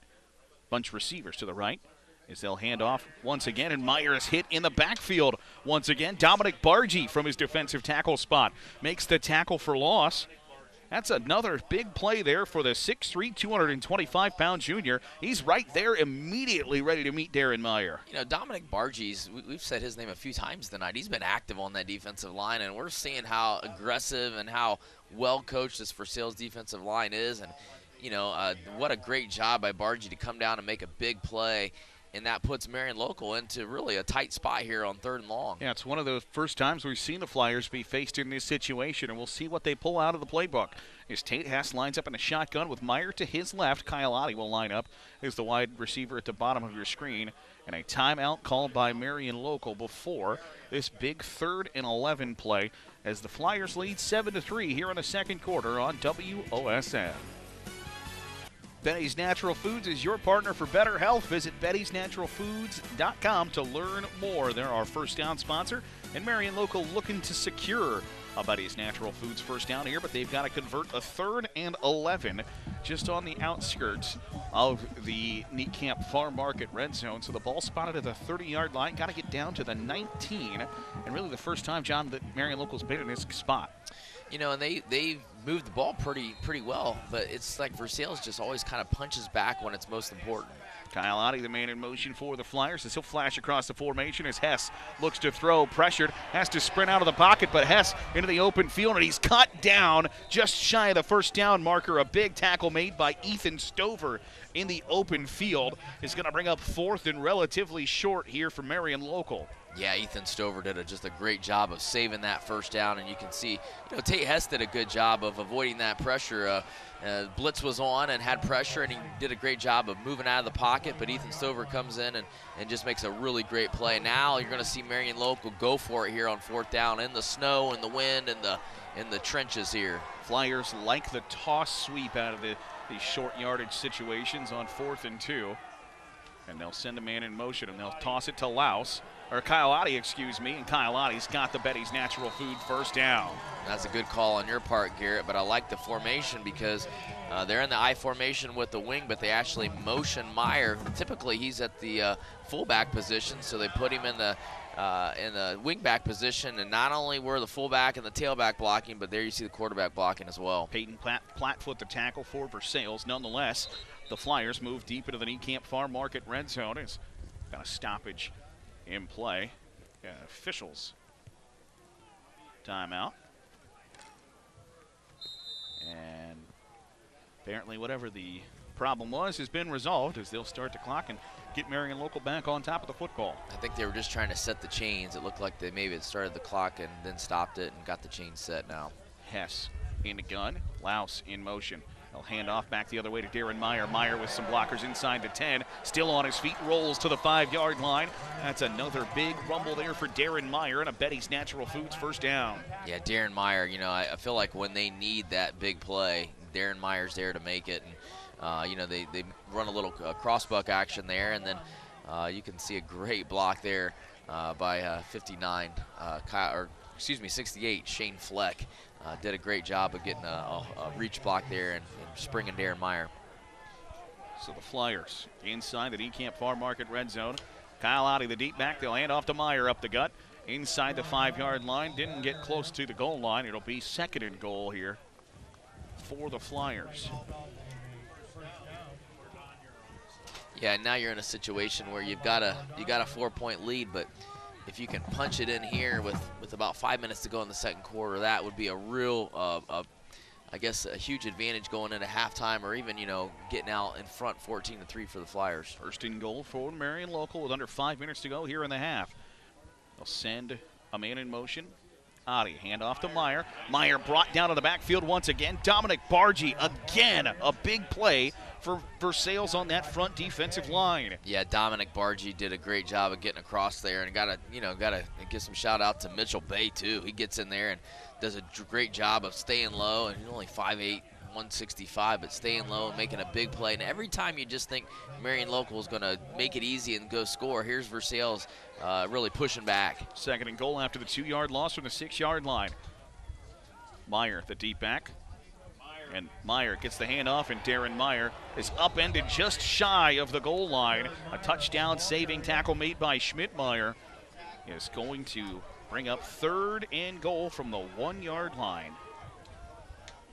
Bunch receivers to the right. As they'll hand off once again, and Meyer is hit in the backfield once again. Dominic Bargy from his defensive tackle spot makes the tackle for loss. That's another big play there for the 6'3", 225 pound junior. He's right there immediately ready to meet Darren Meyer. You know, Dominic Bargy, we've said his name a few times tonight. He's been active on that defensive line, and we're seeing how aggressive and how well coached this Versailles defensive line is. And, you know, uh, what a great job by Bargy to come down and make a big play and that puts Marion Local into really a tight spot here on third and long. Yeah, it's one of the first times we've seen the Flyers be faced in this situation, and we'll see what they pull out of the playbook. As Tate Hess lines up in a shotgun with Meyer to his left, Kyle Otte will line up as the wide receiver at the bottom of your screen, and a timeout called by Marion Local before this big third and 11 play as the Flyers lead 7 to 3 here in the second quarter on WOSN. Betty's Natural Foods is your partner for better health. Visit bettysnaturalfoods.com to learn more. They're our first down sponsor, and Marion Local looking to secure a Betty's Natural Foods first down here, but they've got to convert a third and 11 just on the outskirts of the Niekamp Farm Market red zone. So the ball spotted at the 30 yard line, got to get down to the 19, and really the first time, John, that Marion Local's been in this spot you know, and they they moved the ball pretty pretty well, but it's like Versailles just always kind of punches back when it's most important. Kyle Otte, the man in motion for the Flyers, as he'll flash across the formation as Hess looks to throw, pressured, has to sprint out of the pocket, but Hess into the open field, and he's cut down just shy of the first down marker. A big tackle made by Ethan Stover in the open field is going to bring up fourth and relatively short here for Marion Local. Yeah, Ethan Stover did a, just a great job of saving that first down, and you can see, you know, Tate Hess did a good job of avoiding that pressure. Uh, uh, blitz was on and had pressure, and he did a great job of moving out of the pocket. But Ethan Stover comes in and, and just makes a really great play. Now you're going to see Marion Local go for it here on fourth down in the snow and the wind and the in the trenches here. Flyers like the toss sweep out of the short yardage situations on fourth and two. And they'll send a man in motion and they'll toss it to Laus or Kyle Otte, excuse me, and Kyle Otte's got the Betty's Natural Food first down. That's a good call on your part, Garrett, but I like the formation because uh, they're in the I formation with the wing, but they actually motion Meyer. Typically, he's at the uh, fullback position, so they put him in the uh, in the wingback position, and not only were the fullback and the tailback blocking, but there you see the quarterback blocking as well. Peyton Platt, Platfoot the tackle for Versailles. Nonetheless, the Flyers move deep into the Niekamp Farm Market red zone. It's got a stoppage in play. Yeah, officials timeout. And apparently, whatever the problem was has been resolved as they'll start the clock and get Marion Local back on top of the football. I think they were just trying to set the chains. It looked like they maybe had started the clock and then stopped it and got the chains set now. Hess in the gun, Laus in motion. They'll hand off back the other way to Darren Meyer. Meyer with some blockers inside the 10. Still on his feet, rolls to the five yard line. That's another big rumble there for Darren Meyer and a Betty's Natural Foods first down. Yeah, Darren Meyer, you know, I, I feel like when they need that big play, Darren Meyer's there to make it. And, uh, you know, they, they run a little uh, crossbuck action there, and then uh, you can see a great block there uh, by uh, 59, uh, Kyle, or excuse me, 68, Shane Fleck. Uh, did a great job of getting a, a, a reach block there and, and, springing Darren Meyer. So the Flyers inside the Camp Farm Market red zone. Kyle Otte the deep back. They'll hand off to Meyer up the gut. Inside the five yard line. Didn't get close to the goal line. It'll be second and goal here for the Flyers. Yeah, now you're in a situation where you've got a you got a four point lead, but if you can punch it in here with, with about five minutes to go in the second quarter, that would be a real, uh, a, I guess, a huge advantage going into halftime or even, you know, getting out in front 14 to 3 for the Flyers. First and goal for Marion Local with under five minutes to go here in the half. They'll send a man in motion. Otte, hand off to Meyer. Meyer brought down to the backfield once again. Dominic Bargy again, a big play for Versailles on that front defensive line. Yeah, Dominic Bargy did a great job of getting across there, and got to you know got to give some shout out to Mitchell Bay too. He gets in there and does a great job of staying low, and he's only 5'8", 165, but staying low and making a big play. And every time you just think Marion Local is going to make it easy and go score, here's Versailles uh, really pushing back. Second and goal after the two-yard loss from the six-yard line. Meyer, the deep back, and Meyer gets the handoff, and Darren Meyer is upended just shy of the goal line. A touchdown saving tackle made by Schmidtmeyer is going to bring up third and goal from the one yard line.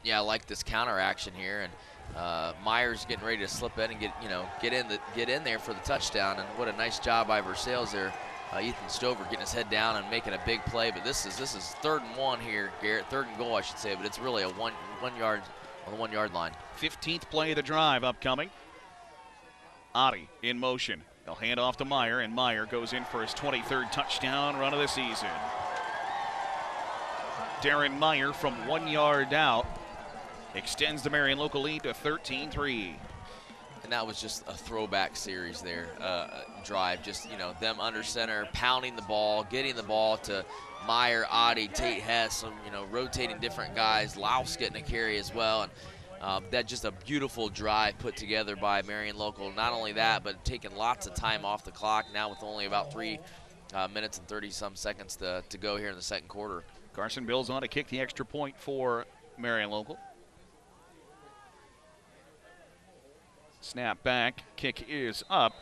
Yeah, I like this counter action here, and uh, Myers getting ready to slip in and get you know get in the get in there for the touchdown. And what a nice job by Versailles there. Uh, Ethan Stover getting his head down and making a big play. But this is this is third and one here, Garrett. Third and goal, I should say. But it's really a one one yard on the one yard line. 15th play of the drive upcoming. Otte in motion. They'll hand off to Meyer, and Meyer goes in for his 23rd touchdown run of the season. Darren Meyer from one yard out extends the Marion local lead to 13 3. And that was just a throwback series there, uh, drive. Just, you know, them under center, pounding the ball, getting the ball to Meyer, Otte, Tate Hess, you know, rotating different guys. Laus getting a carry as well. And um, that just a beautiful drive put together by Marion Local. Not only that, but taking lots of time off the clock now with only about three uh, minutes and 30 some seconds to, to go here in the second quarter. Carson Bills on to kick the extra point for Marion Local. Snap back, kick is up,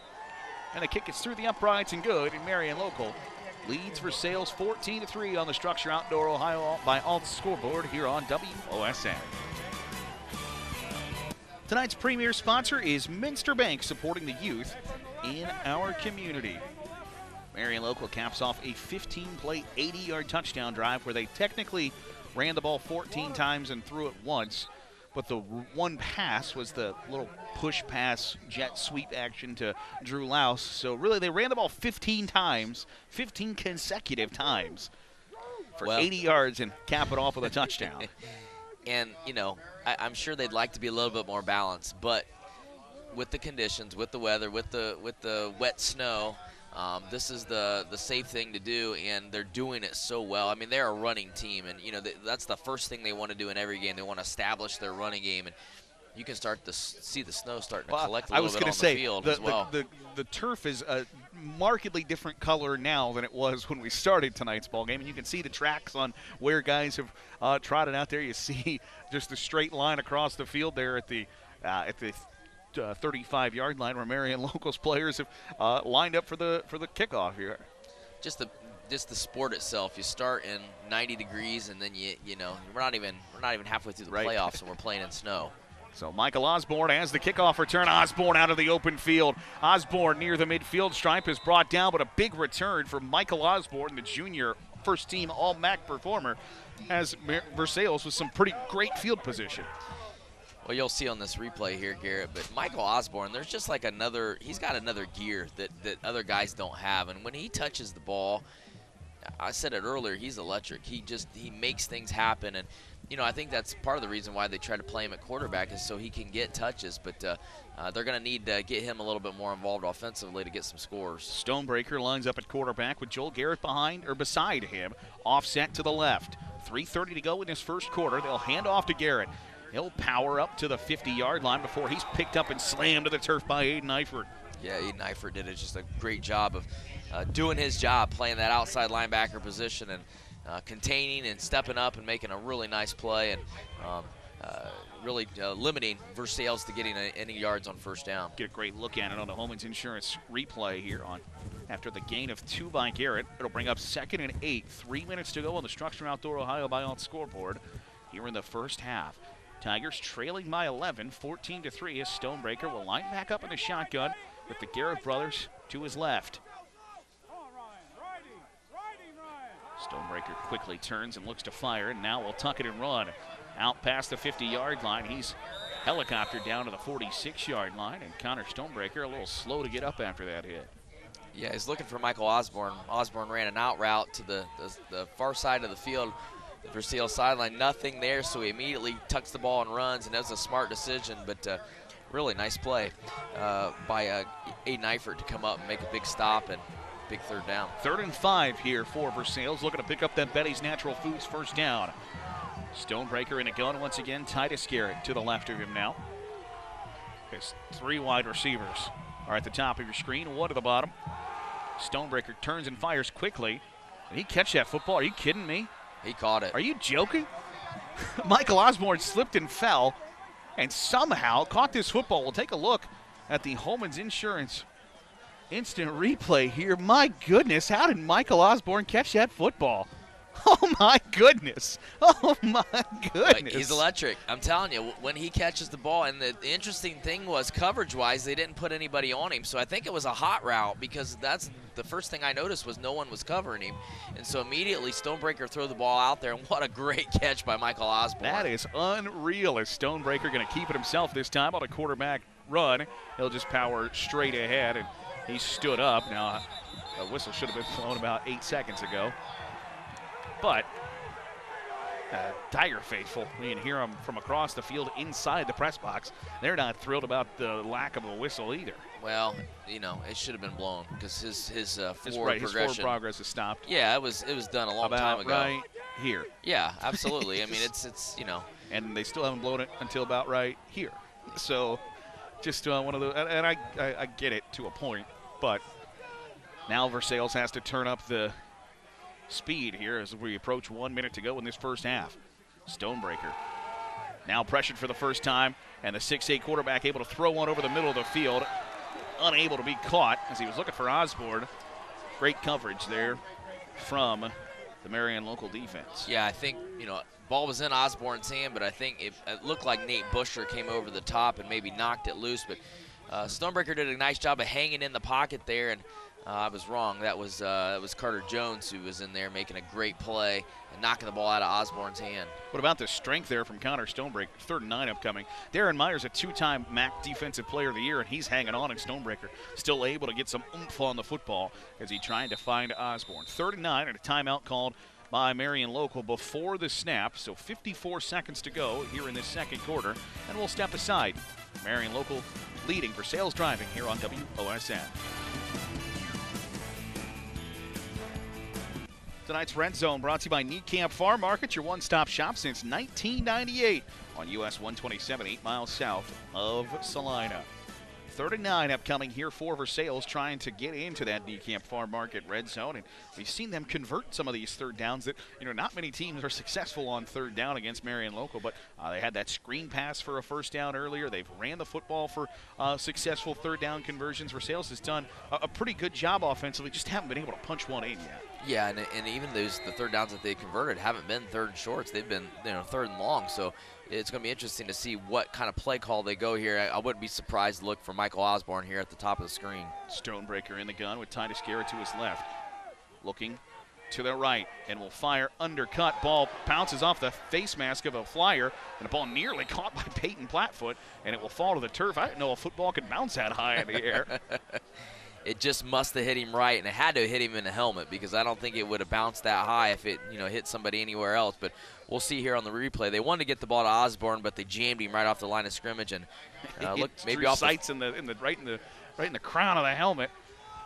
and the kick is through the uprights and good. And Marion Local leads Versailles 14 to 3 on the Structure Outdoor Ohio by Alt scoreboard here on WOSN. Tonight's premier sponsor is Minster Bank, supporting the youth in our community. Marion Local caps off a 15 play, 80 yard touchdown drive where they technically ran the ball 14 times and threw it once but the one pass was the little push pass jet sweep action to Drew Laus. So really, they ran the ball 15 times, 15 consecutive times for well, 80 yards and cap it off with a touchdown. and you know, I, I'm sure they'd like to be a little bit more balanced, but with the conditions, with the weather, with the with the wet snow, um, this is the the safe thing to do, and they're doing it so well. I mean, they're a running team, and you know they, that's the first thing they want to do in every game. They want to establish their running game, and you can start to see the snow starting well, to collect a little I was bit on say, the field the, as well. The, the, the turf is a markedly different color now than it was when we started tonight's ball game, and you can see the tracks on where guys have uh, trotted out there. You see just the straight line across the field there at the uh, at the uh, 35 yard line where Marion Locals players have uh, lined up for the for the kickoff here. Just the just the sport itself. You start in 90 degrees and then you you know we're not even we're not even halfway through the right. playoffs and we're playing in snow. So Michael Osborne has the kickoff return. Osborne out of the open field. Osborne near the midfield stripe is brought down, but a big return for Michael Osborne, the junior first team All MAC performer, has Versailles with some pretty great field position. Well, you'll see on this replay here, Garrett, but Michael Osborne, there's just like another, he's got another gear that, that other guys don't have. And when he touches the ball, I said it earlier, he's electric. He just, he makes things happen. And, you know, I think that's part of the reason why they try to play him at quarterback is so he can get touches. But uh, uh, they're going to need to get him a little bit more involved offensively to get some scores. Stonebreaker lines up at quarterback with Joel Garrett behind or beside him, offset to the left. 3.30 to go in this first quarter. They'll hand off to Garrett. He'll power up to the 50 yard line before he's picked up and slammed to the turf by Aiden Eifert. Yeah, Aiden Eifert did just a great job of uh, doing his job, playing that outside linebacker position and uh, containing and stepping up and making a really nice play and um, uh, really uh, limiting Versailles to getting any yards on first down. Get a great look at it on the Holman's Insurance replay here on after the gain of two by Garrett. It'll bring up second and eight. Three minutes to go on the Structure Outdoor Ohio by on scoreboard here in the first half. Tigers trailing by 11, 14 to 3 as Stonebreaker will line back up in the shotgun with the Garrett brothers to his left. Stonebreaker quickly turns and looks to fire, and now will tuck it and run. Out past the 50 yard line. He's helicoptered down to the 46 yard line, and Connor Stonebreaker a little slow to get up after that hit. Yeah, he's looking for Michael Osborne. Osborne ran an out route to the, the, the far side of the field the Versailles sideline. Nothing there, so he immediately tucks the ball and runs, and that was a smart decision. But uh, really nice play uh, by uh, Aiden Eifert to come up and make a big stop and big third down. Third and five here for Versailles, looking to pick up that Betty's Natural Foods first down. Stonebreaker in a gun once again. Titus Garrett to the left of him now. His three wide receivers are at the top of your screen, one at the bottom. Stonebreaker turns and fires quickly. Did he catch that football? Are you kidding me? He caught it. Are you joking? Michael Osborne slipped and fell and somehow caught this football. We'll take a look at the Holman's Insurance instant replay here. My goodness, how did Michael Osborne catch that football? Oh my goodness! Oh my goodness! He's electric. I'm telling you, when he catches the ball, and the, the interesting thing was coverage-wise, they didn't put anybody on him. So I think it was a hot route because that's the first thing I noticed was no one was covering him, and so immediately Stonebreaker threw the ball out there, and what a great catch by Michael Osborne. That is unreal. Is Stonebreaker going to keep it himself this time on a quarterback run? He'll just power straight ahead and He stood up. Now, a whistle should have been blown about eight seconds ago. But uh, Tiger faithful, you can hear them from across the field inside the press box. They're not thrilled about the lack of a whistle either. Well, you know, it should have been blown because his his uh, His, forward right, his forward progress is stopped. yeah, it was it was done a long about time ago. right here. Yeah, absolutely. I mean, it's it's you know, and they still haven't blown it until about right here. So, just uh, one of the, and, and I, I, I get it to a point, but now Versailles has to turn up the speed here as we approach one minute to go in this first half. Stonebreaker now pressured for the first time, and the 6'8 quarterback able to throw one over the middle of the field, unable to be caught as he was looking for Osborne. Great coverage there from the Marion local defense. yeah, I think you know, ball was in Osborne's hand, but I think it, it looked like Nate Busher came over the top and maybe knocked it loose. But uh, Stonebreaker did a nice job of hanging in the pocket there, and uh, I was wrong. That was uh, that was Carter Jones who was in there making a great play and knocking the ball out of Osborne's hand. What about the strength there from Connor Stonebreaker? Third and nine upcoming. Darren Myers, a two-time MAC Defensive Player of the Year, and he's hanging on. And Stonebreaker still able to get some oomph on the football as he trying to find Osborne. Third and nine, and a timeout called by Marion Local before the snap. So 54 seconds to go here in this second quarter, and we'll step aside. Marion Local leading Versailles driving here on WOSN. Tonight's Red Zone brought to you by Camp Farm Market, your one stop shop since 1998 on US 127, eight miles south of Celina. 39 upcoming here for Versailles, trying to get into that Niekamp Farm Market red zone. And we've seen them convert some of these third downs that, you know, not many teams are successful on third down against Marion Local, but uh, they had that screen pass for a first down earlier. They've ran the football for uh, successful third down conversions. Versailles has done a, a pretty good job offensively, just haven't been able to punch one in yet. Yeah, and, and even those the third downs that they converted haven't been third and shorts. They've been you know third and long. So it's going to be interesting to see what kind of play call they go here. I, I wouldn't be surprised to look for Michael Osborne here at the top of the screen. Stonebreaker in the gun with Titus Garrett to his left. Looking to the right and will fire undercut. Ball bounces off the face mask of a flyer, and the ball nearly caught by Peyton Platfoot, and it will fall to the turf. I didn't know a football could bounce that high in the air. it just must have hit him right, and it had to hit him in the helmet because I don't think it would have bounced that high if it, you know, hit somebody anywhere else. But we'll see here on the replay. They wanted to get the ball to Osborne, but they jammed him right off the line of scrimmage, and uh, look maybe off sights in the in the right in the right in the crown of the helmet.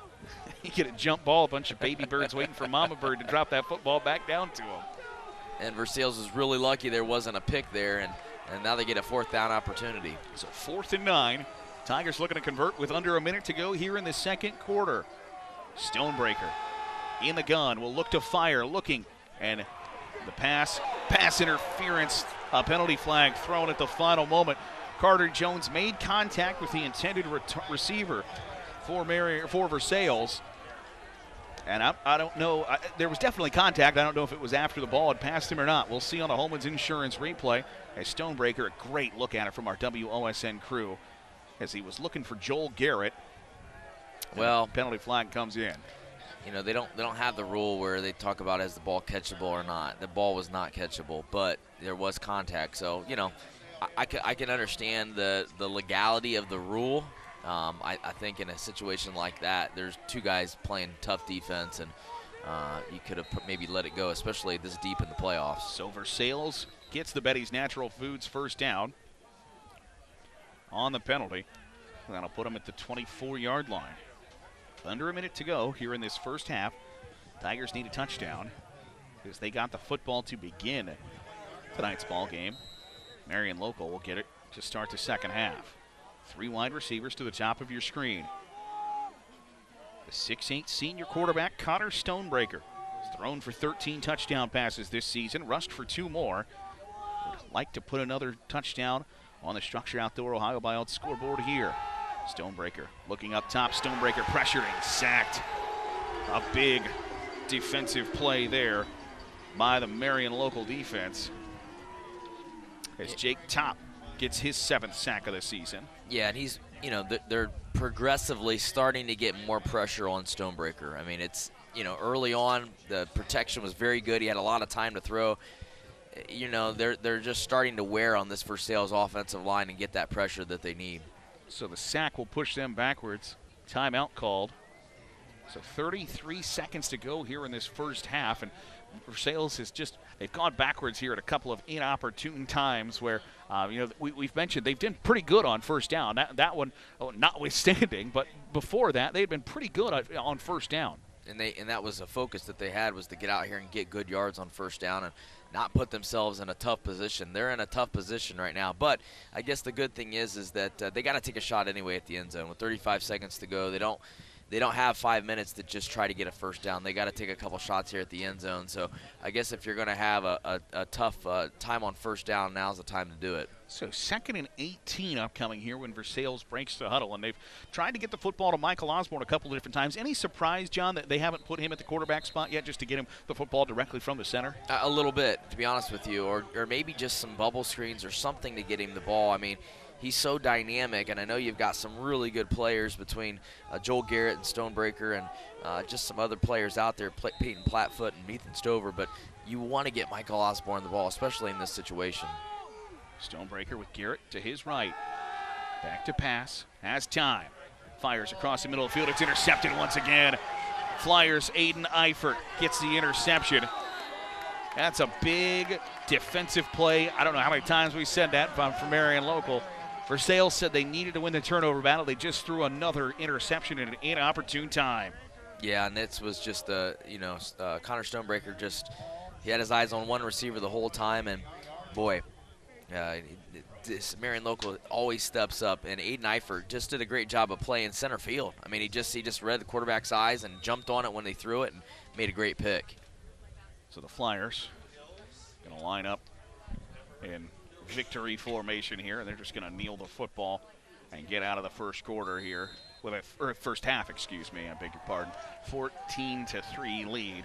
you get a jump ball, a bunch of baby birds waiting for Mama Bird to drop that football back down to him. And Versailles was really lucky there wasn't a pick there, and and now they get a fourth down opportunity. So fourth and nine. Tigers looking to convert with under a minute to go here in the second quarter. Stonebreaker in the gun will look to fire, looking, and the pass, pass interference, a penalty flag thrown at the final moment. Carter Jones made contact with the intended ret- receiver for Mary for Versailles. And I, I don't know. I, there was definitely contact. I don't know if it was after the ball had passed him or not. We'll see on the Holman's Insurance replay. A Stonebreaker, a great look at it from our WOSN crew as he was looking for Joel Garrett. Well, penalty flag comes in. You know they don't they don't have the rule where they talk about is the ball catchable or not. The ball was not catchable, but there was contact. So you know, I, I can, I can understand the the legality of the rule. Um, I, I think in a situation like that, there's two guys playing tough defense, and uh, you could have maybe let it go, especially this deep in the playoffs. So Sales gets the Betty's Natural Foods first down on the penalty. That'll put them at the 24 yard line. Under a minute to go here in this first half. Tigers need a touchdown because they got the football to begin tonight's ball game. Marion Local will get it to start the second half. Three wide receivers to the top of your screen. The 6'8 senior quarterback, Connor Stonebreaker, has thrown for 13 touchdown passes this season, rushed for two more. Would like to put another touchdown on the Structure Outdoor Ohio by Alt scoreboard here. Stonebreaker looking up top. Stonebreaker pressured and sacked. A big defensive play there by the Marion local defense. As Jake Top gets his seventh sack of the season. Yeah, and he's, you know, they're progressively starting to get more pressure on Stonebreaker. I mean, it's, you know, early on, the protection was very good. He had a lot of time to throw. You know, they're, they're just starting to wear on this Versailles offensive line and get that pressure that they need. So the sack will push them backwards timeout called. So 33 seconds to go here in this first half, and Versailles is just they've gone backwards here at a couple of inopportune times where uh, you know we, have mentioned they've been pretty good on first down. That that one oh, notwithstanding, but before that they'd been pretty good on first down. And they and that was a focus that they had was to get out here and get good yards on first down and not put themselves in a tough position. They're in a tough position right now, but I guess the good thing is is that uh, they got to take a shot anyway at the end zone with 35 seconds to go. They don't they don't have five minutes to just try to get a first down. They got to take a couple shots here at the end zone. So I guess if you're going to have a, a, a tough uh, time on first down, now's the time to do it. So second and 18 upcoming here when Versailles breaks the huddle, and they've tried to get the football to Michael Osborne a couple of different times. Any surprise, John, that they haven't put him at the quarterback spot yet, just to get him the football directly from the center? a little bit, to be honest with you, or or maybe just some bubble screens or something to get him the ball. I mean he's so dynamic, and I know you've got some really good players between uh, Joel Garrett and Stonebreaker, and uh, just some other players out there, Peyton Platfoot and Ethan Stover. But you want to get Michael Osborne the ball, especially in this situation. Stonebreaker with Garrett to his right, back to pass, has time, fires across the middle of the field. It's intercepted once again. Flyers Aiden Eifert gets the interception. That's a big defensive play. I don't know how many times we said that from, from Marion Local. Versailles said they needed to win the turnover battle. They just threw another interception at an inopportune time. Yeah, and this was just the uh, you know uh, Connor Stonebreaker just he had his eyes on one receiver the whole time, and boy, uh, this Marion local always steps up, and Aiden Eifert just did a great job of playing center field. I mean, he just he just read the quarterback's eyes and jumped on it when they threw it and made a great pick. So the Flyers going to line up in victory formation here, and they're just going to kneel the football and get out of the first quarter here with a first half, excuse me, I beg your pardon. 14 to 3 lead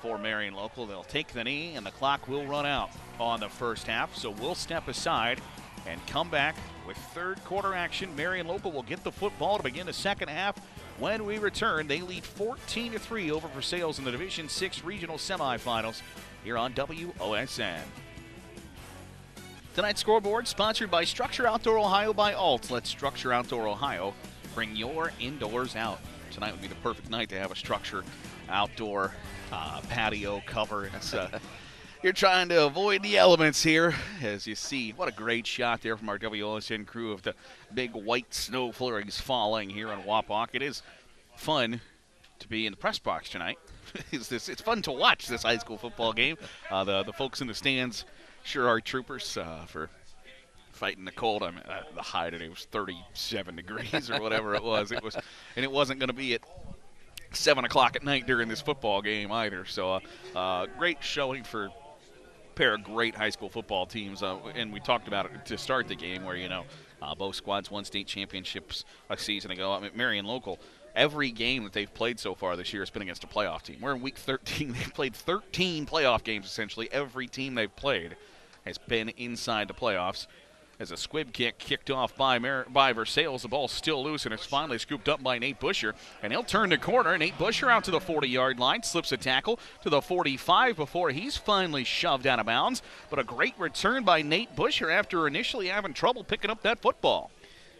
for Marion Local. They'll take the knee, and the clock will run out on the first half. So we'll step aside and come back with third quarter action. Marion Local will get the football to begin the second half. When we return, they lead 14 to 3 over Versailles in the Division 6 regional semifinals here on WOSN. Tonight's scoreboard sponsored by Structure Outdoor Ohio by Alt. Let Structure Outdoor Ohio bring your indoors out. Tonight would be the perfect night to have a Structure Outdoor uh, patio cover. Uh, you're trying to avoid the elements here, as you see. What a great shot there from our WOSN crew of the big white snow flurries falling here on Wapak. It is fun to be in the press box tonight. it's, this, it's fun to watch this high school football game. Uh, the, the folks in the stands sure are troopers uh, for fighting the cold. I mean, uh, the high today was 37 degrees or whatever it was. It was, and it wasn't going to be at seven o'clock at night during this football game either. So, uh, uh, great showing for a pair of great high school football teams. Uh, and we talked about it to start the game, where you know uh, both squads won state championships a season ago. I mean, Marion Local every game that they've played so far this year has been against a playoff team. We're in week 13. They've played 13 playoff games essentially. Every team they've played has been inside the playoffs. As a squib kick kicked off by Mer- by Versailles, the ball's still loose and it's finally scooped up by Nate Busher. And he'll turn the corner. Nate Busher out to the 40 yard line, slips a tackle to the 45 before he's finally shoved out of bounds. But a great return by Nate Busher after initially having trouble picking up that football.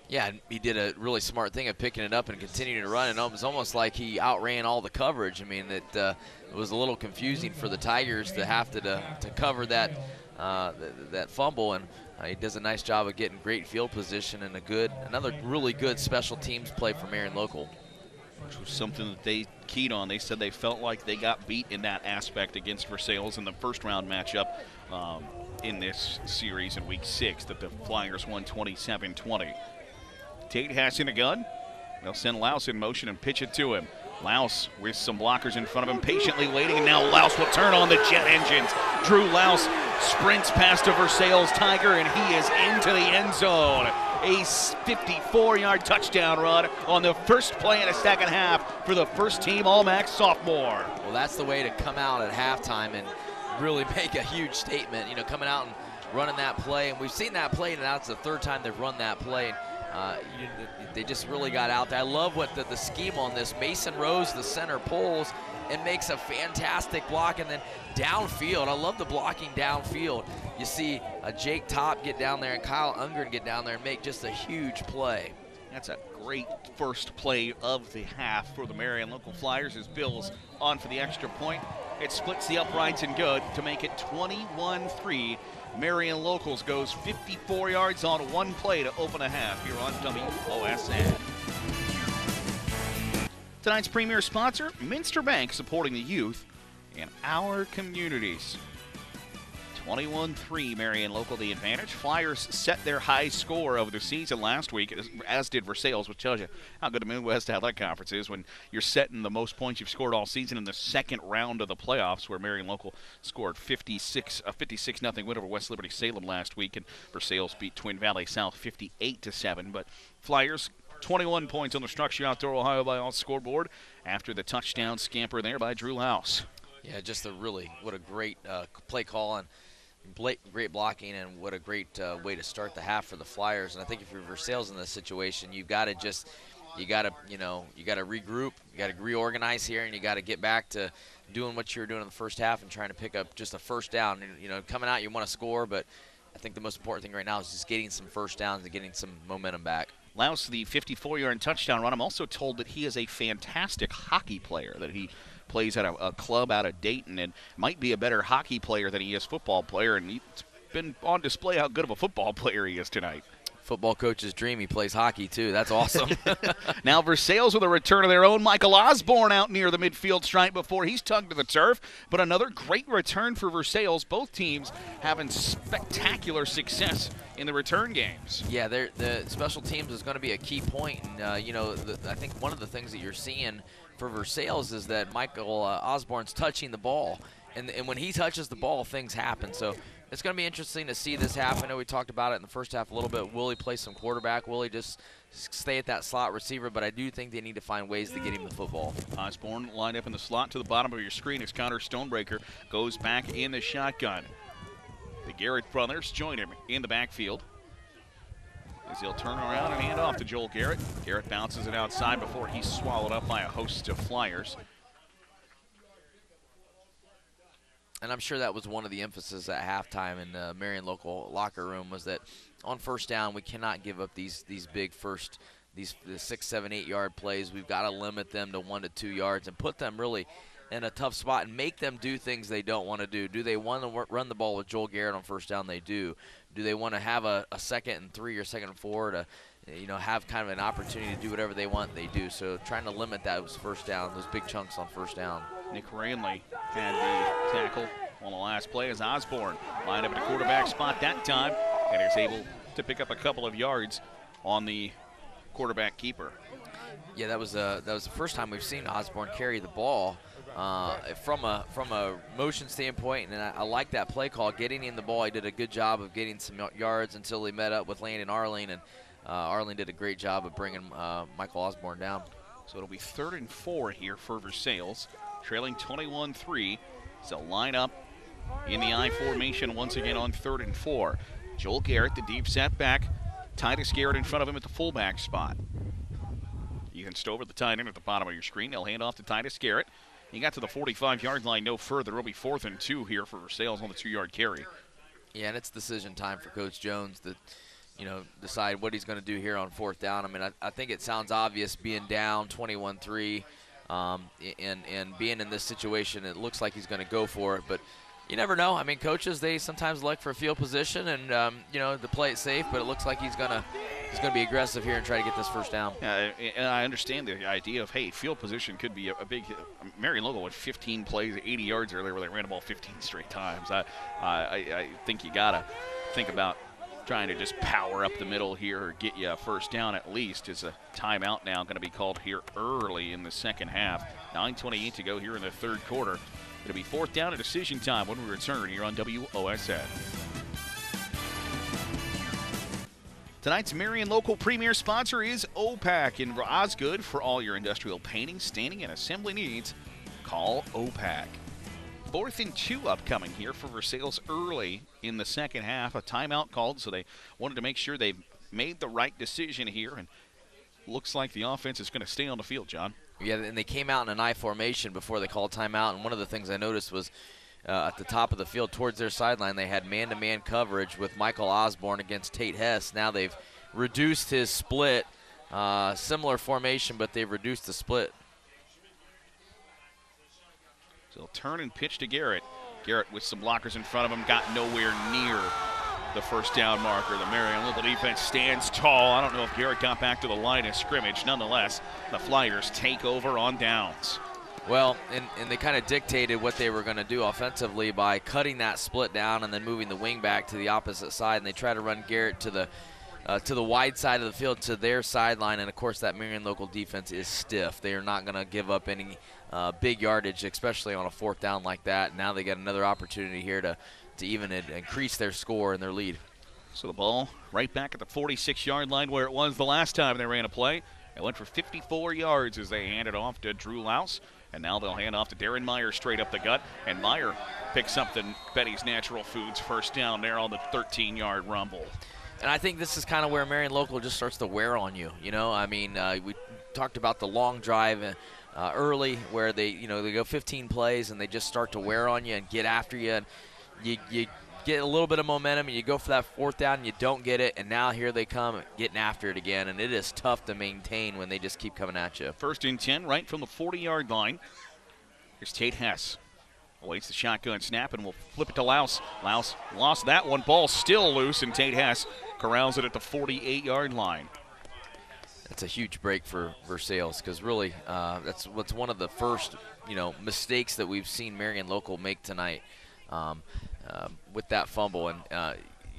Yeah, he did a really smart thing of picking it up and continuing to run. And it was almost like he outran all the coverage. I mean, it, uh, it was a little confusing for the Tigers to have to to, to cover that uh, th- that fumble, and uh, he does a nice job of getting great field position and a good, another really good special teams play for Marion Local. Which was something that they keyed on. They said they felt like they got beat in that aspect against Versailles in the first round matchup um, in this series in week six, that the Flyers won 27 20. Tate Hess in a gun. They'll send Laus in motion and pitch it to him. Laus with some blockers in front of him, patiently waiting, and now Laus will turn on the jet engines. Drew Laus sprints past a Versailles Tiger, and he is into the end zone. A 54-yard touchdown run on the first play in the second half for the first team All-MAC sophomore. Well, that's the way to come out at halftime and really make a huge statement. You know, coming out and running that play, and we've seen that play, and that's the third time they've run that play. Uh, they just really got out there. I love what the, the scheme on this. Mason Rose, the center, pulls and makes a fantastic block, and then downfield. I love the blocking downfield. You see uh, Jake Top get down there and Kyle Ungren get down there and make just a huge play. That's a great first play of the half for the Marion local Flyers as Bills on for the extra point. It splits the uprights and good to make it 21 3. Marion Locals goes 54 yards on one play to open a half here on WOSN. Tonight's premier sponsor, Minster Bank, supporting the youth in our communities. 21 3 Marion local the advantage. Flyers set their high score of the season last week, as did Versailles, which tells you how good a Midwest Athletic Conference is when you're setting the most points you've scored all season in the second round of the playoffs, where Marion local scored 56 a 56 nothing win over West Liberty Salem last week, and Versailles beat Twin Valley South 58 to 7. But Flyers 21 points on the Structure Outdoor Ohio by all scoreboard after the touchdown scamper there by Drew Laus. Yeah, just a really what a great uh, play call and great blocking and what a great uh, way to start the half for the Flyers. And I think if you're Versailles in this situation, you've got to just you got to you know you got to regroup, you got to reorganize here, and you got to get back to doing what you were doing in the first half and trying to pick up just a first down. You know, coming out you want to score, but I think the most important thing right now is just getting some first downs and getting some momentum back. Laus the 54-yard touchdown run. I'm also told that he is a fantastic hockey player. That he plays at a, a, club out of Dayton and might be a better hockey player than he is football player. And he's been on display how good of a football player he is tonight. Football coach's dream. He plays hockey too. That's awesome. now Versailles with a return of their own. Michael Osborne out near the midfield stripe before he's tugged to the turf. But another great return for Versailles. Both teams having spectacular success in the return games. Yeah, the special teams is going to be a key point. And, uh, you know, the, I think one of the things that you're seeing – for Versailles is that Michael uh, Osborne's touching the ball. And, and when he touches the ball, things happen. So it's going to be interesting to see this happen. I know we talked about it in the first half a little bit. Will he play some quarterback? Will he just stay at that slot receiver? But I do think they need to find ways to get him the football. Osborne lined up in the slot to the bottom of your screen as Connor Stonebreaker goes back in the shotgun. The Garrett brothers join him in the backfield as he'll turn around and hand off to Joel Garrett. Garrett bounces it outside before he's swallowed up by a host of Flyers. And I'm sure that was one of the emphasis at halftime in the Marion local locker room was that on first down we cannot give up these these big first these the six, seven, eight yard plays. We've got to limit them to one to two yards and put them really in a tough spot and make them do things they don't want to do. Do they want to run the ball with Joel Garrett on first down? They do. Do they want to have a, a second and three or second and four to, you know, have kind of an opportunity to do whatever they want? They do. So trying to limit those first down, those big chunks on first down. Nick Ranley had the tackle on the last play as Osborne lined up at a quarterback spot that time and is able to pick up a couple of yards on the quarterback keeper. Yeah, that was uh, that was the first time we've seen Osborne carry the ball uh, from a from a motion standpoint, and I, I, like that play call. Getting in the ball, he did a good job of getting some yards until he met up with Landon Arling, and uh, Arling did a great job of bringing uh, Michael Osborne down. So it'll be third and four here for Versailles, trailing 21-3. So line up in the I formation once again on third and four. Joel Garrett, the deep set back. Titus Garrett in front of him at the fullback spot. Ethan Stover, the tight end at the bottom of your screen. They'll hand off to Titus Garrett. He got to the 45 yard line no further. It'll be fourth and two here Versailles on the two yard carry. Yeah, and it's decision time for Coach Jones to, you know, decide what he's going to do here on fourth down. I mean, I, I think it sounds obvious being down 21 3 um, and, and being in this situation, it looks like he's going to go for it. But you never know. I mean, coaches they sometimes look for a field position and um, you know to play it safe, but it looks like he's gonna he's gonna be aggressive here and try to get this first down. Yeah, and I understand the idea of hey, field position could be a, a big. Marion Local with 15 plays, 80 yards earlier, where they ran the ball 15 straight times. I, I, I think you gotta think about trying to just power up the middle here or get you a first down at least. Is a timeout now going to be called here early in the second half. 9:28 to go here in the third quarter. It'll be fourth down and decision time when we return here on WOSN. Tonight's Marion local premier sponsor is OPAC in Osgood for all your industrial painting, staining, and assembly needs. Call OPAC. Fourth and two upcoming here for Versailles early in the second half. A timeout called, so they wanted to make sure they made the right decision here. And looks like the offense is going to stay on the field, John. Yeah, and they came out in an I formation before they called timeout. And one of the things I noticed was uh, at the top of the field towards their sideline, they had man to man coverage with Michael Osborne against Tate Hess. Now they've reduced his split uh, similar formation, but they've reduced the split. So turn and pitch to Garrett. Garrett with some blockers in front of him got nowhere near the first down marker. The Marion Local defense stands tall. I don't know if Garrett got back to the line of scrimmage. Nonetheless, the Flyers take over on downs. Well, and, and they kind of dictated what they were going to do offensively by cutting that split down and then moving the wing back to the opposite side. And they try to run Garrett to the uh, to the wide side of the field to their sideline. And of course, that Marion local defense is stiff. They are not going to give up any uh, big yardage, especially on a fourth down like that. Now they get another opportunity here to to even increase their score and their lead. So the ball right back at the 46 yard line where it was the last time they ran a play. It went for 54 yards as they handed off to Drew Laus. And now they'll hand off to Darren Meyer straight up the gut. And Meyer picks up the Betty's Natural Foods first down there on the 13 yard rumble. And I think this is kind of where Marion Local just starts to wear on you. You know, I mean, uh, we talked about the long drive uh, early where they, you know, they go 15 plays and they just start to wear on you and get after you. And you, you get a little bit of momentum and you go for that fourth down and you don't get it and now here they come getting after it again and it is tough to maintain when they just keep coming at you. First and 10 right from the 40 yard line. Here's tate hess. Awaits the shotgun snap and will flip it to Laus Laus lost that one. Ball still loose and tate hess corrals it at the 48 yard line. That's a huge break for Versailles because really uh, that's what's one of the first you know mistakes that we've seen Marion local make tonight um, uh, with that fumble. And uh,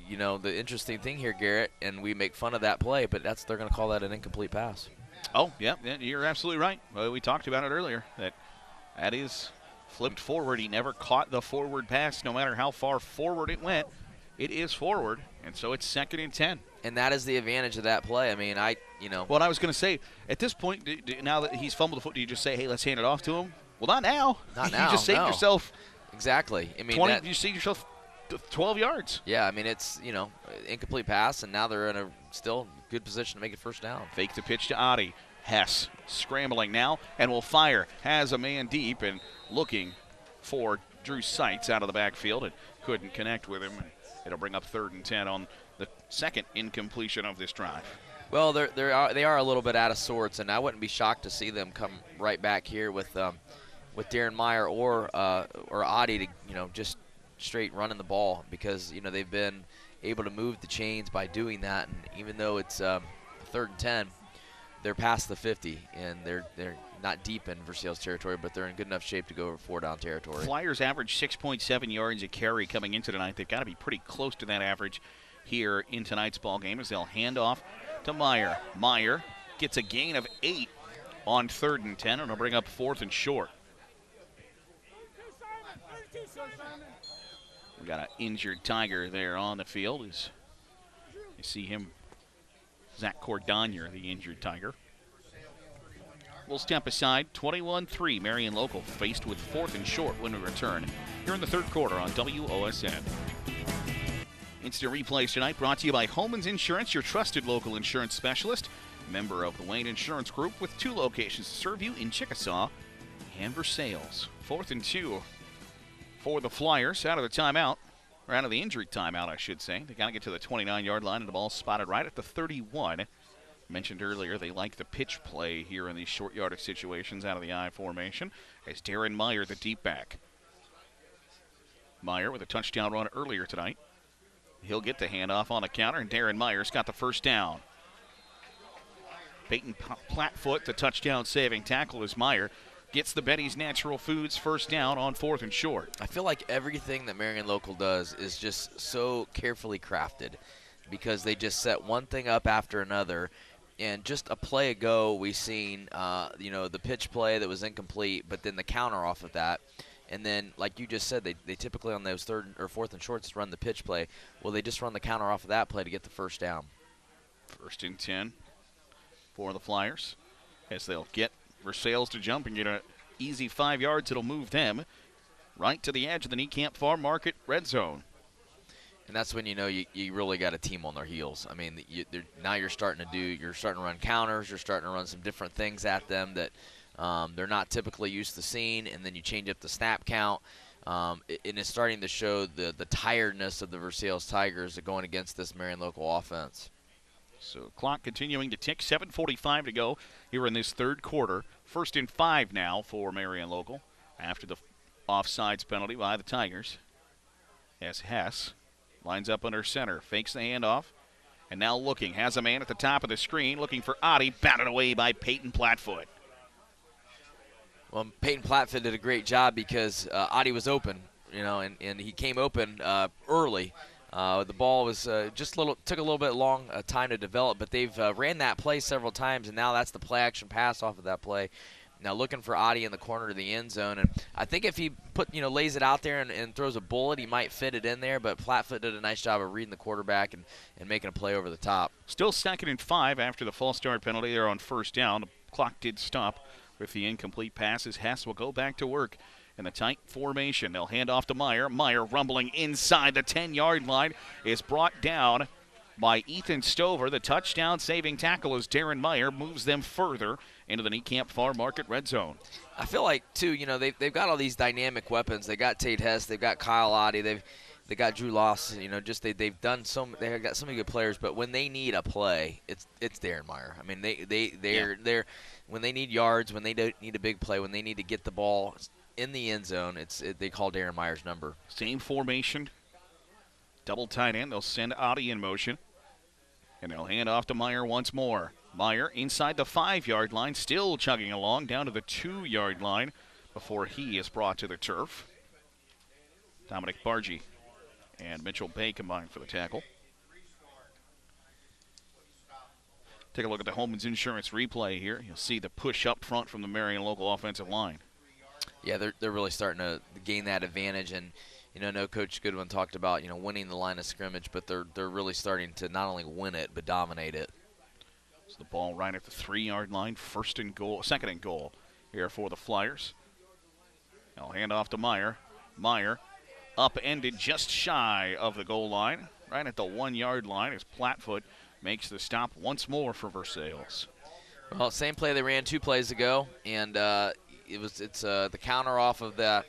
you know the interesting thing here, Garrett, and we make fun of that play, but that's they're going to call that an incomplete pass. Oh yeah, you're absolutely right. Well, we talked about it earlier that that is flipped forward. He never caught the forward pass, no matter how far forward it went. It is forward, and so it's second and ten. And that is the advantage of that play. I mean, I, you know. What I was going to say at this point, now that he's fumbled the foot, do you just say, "Hey, let's hand it off to him"? Well, not now. Not now. you just saved no. yourself Exactly. I mean, 20, that, you see yourself 12 yards. Yeah, I mean it's you know incomplete pass, and now they're in a still good position to make it first down. Fake the pitch to Otte. Hess scrambling now and will fire. Has a man deep and looking for Drew Seitz out of the backfield and couldn't connect with him. It'll bring up third and 10 on the second incompletion of this drive. Well, they're, they're, they are a little bit out of sorts, and I wouldn't be shocked to see them come right back here with um, with Darren Meyer or uh, or Otte to you know just straight running the ball because you know they've been able to move the chains by doing that. And even though it's um, third and ten, they're past the 50 and they're they're not deep in Versailles territory, but they're in good enough shape to go over four down territory. Flyers average 6.7 yards a carry coming into tonight. They've got to be pretty close to that average here in tonight's ball game as they'll hand off to Meyer. Meyer gets a gain of eight on third and 10, and it'll bring up fourth and short. We got an injured Tiger there on the field. As you see him, Zach Cordonier, the injured Tiger. We'll step aside. 21-3, Marion Local faced with fourth and short when we return here in the third quarter on WOSN. Instant replays tonight brought to you by Holman's Insurance, your trusted local insurance specialist. Member of the Wayne Insurance Group with two locations to serve you in Chickasaw and Versailles. Fourth and two for the Flyers out of the timeout, or out of the injury timeout, I should say. They got to get to the 29 yard line, and the ball spotted right at the 31. Mentioned earlier, they like the pitch play here in these short yardage situations out of the I formation. As Darren Meyer, the deep back. Meyer with a touchdown run earlier tonight. He'll get the handoff on the counter, and Darren Meyer's got the first down. Peyton Platfoot, the touchdown saving tackle, is Meyer gets the Betty's Natural Foods first down on fourth and short. I feel like everything that Marion Local does is just so carefully crafted because they just set one thing up after another. And just a play ago, we seen, uh, you know, the pitch play that was incomplete, but then the counter off of that. And then, like you just said, they, they typically on those third or fourth and shorts run the pitch play. Well, they just run the counter off of that play to get the first down. First and 10 for the Flyers as they'll get Versailles to jump and get an easy five yards. It'll move them right to the edge of the Niekamp Farm Market red zone. And that's when you know you, you really got a team on their heels. I mean, you, now you're starting to do, you're starting to run counters, you're starting to run some different things at them that um, they're not typically used to seeing, and then you change up the snap count. Um, and it's starting to show the, the tiredness of the Versailles Tigers going against this Marion local offense. So clock continuing to tick. 7:45 to go here in this third quarter. First and five now for Marion Local after the offsides penalty by the Tigers. As Hess lines up under center, fakes the handoff, and now looking has a man at the top of the screen looking for Otte, batted away by Peyton Platfoot. Well, Peyton Platfoot did a great job because uh, Otte was open, you know, and, and he came open uh, early. Uh, the ball was uh, just a little took a little bit long uh, time to develop, but they've uh, ran that play several times, and now that's the play action pass off of that play. Now looking for Otte in the corner of the end zone, and I think if he put you know lays it out there and, and throws a bullet, he might fit it in there. But Platfoot did a nice job of reading the quarterback and, and making a play over the top. Still second and five after the false start penalty. They're on first down. The clock did stop with the incomplete passes. Hess will go back to work in the tight formation. They'll hand off to Meyer. Meyer rumbling inside the 10 yard line is brought down by Ethan Stover. The touchdown saving tackle as Darren Meyer moves them further into the Niekamp Farm Market red zone. I feel like too, you know, they've, they've got all these dynamic weapons. They got Tate Hess, they've got Kyle Otte, they've they got Drew Laus. You know, just they they've done so they've got so many good players. But when they need a play, it's it's Darren Meyer. I mean, they they they're yeah. they're when they need yards, when they don't need a big play, when they need to get the ball in the end zone, it's it, they call Darren Meyer's number. Same formation, double tight end. They'll send Otte in motion, and they'll hand off to Meyer once more. Meyer inside the five yard line, still chugging along down to the two yard line before he is brought to the turf. Dominic Bargy and Mitchell Bay combined for the tackle. Take a look at the Holman's Insurance replay here. You'll see the push up front from the Marion local offensive line. Yeah, they're, they're really starting to gain that advantage. And, you know, no Coach Goodwin talked about, you know, winning the line of scrimmage, but they're, they're really starting to not only win it, but dominate it. So the ball right at the three yard line, first and goal, second and goal here for the Flyers. Now hand off to Meyer. Meyer upended just shy of the goal line, right at the one yard line as Platfoot makes the stop once more for Versailles. Well, same play they ran two plays ago, and uh, it was it's uh, the counter off of that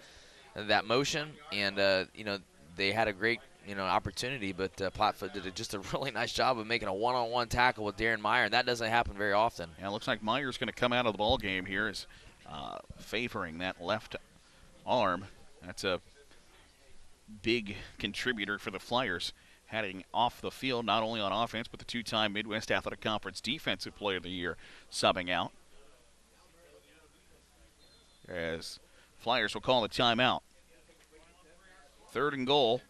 that motion, and uh, you know they had a great you know opportunity, but uh, Platfoot did a, just a really nice job of making a one-on-one tackle with Darren Meyer, and that doesn't happen very often. Yeah, it looks like Meyer's going to come out of the ball game here, is uh, favoring that left arm. That's a big contributor for the Flyers, heading off the field not only on offense but the two-time Midwest Athletic Conference Defensive Player of the Year subbing out. As Flyers will call a timeout. Third and goal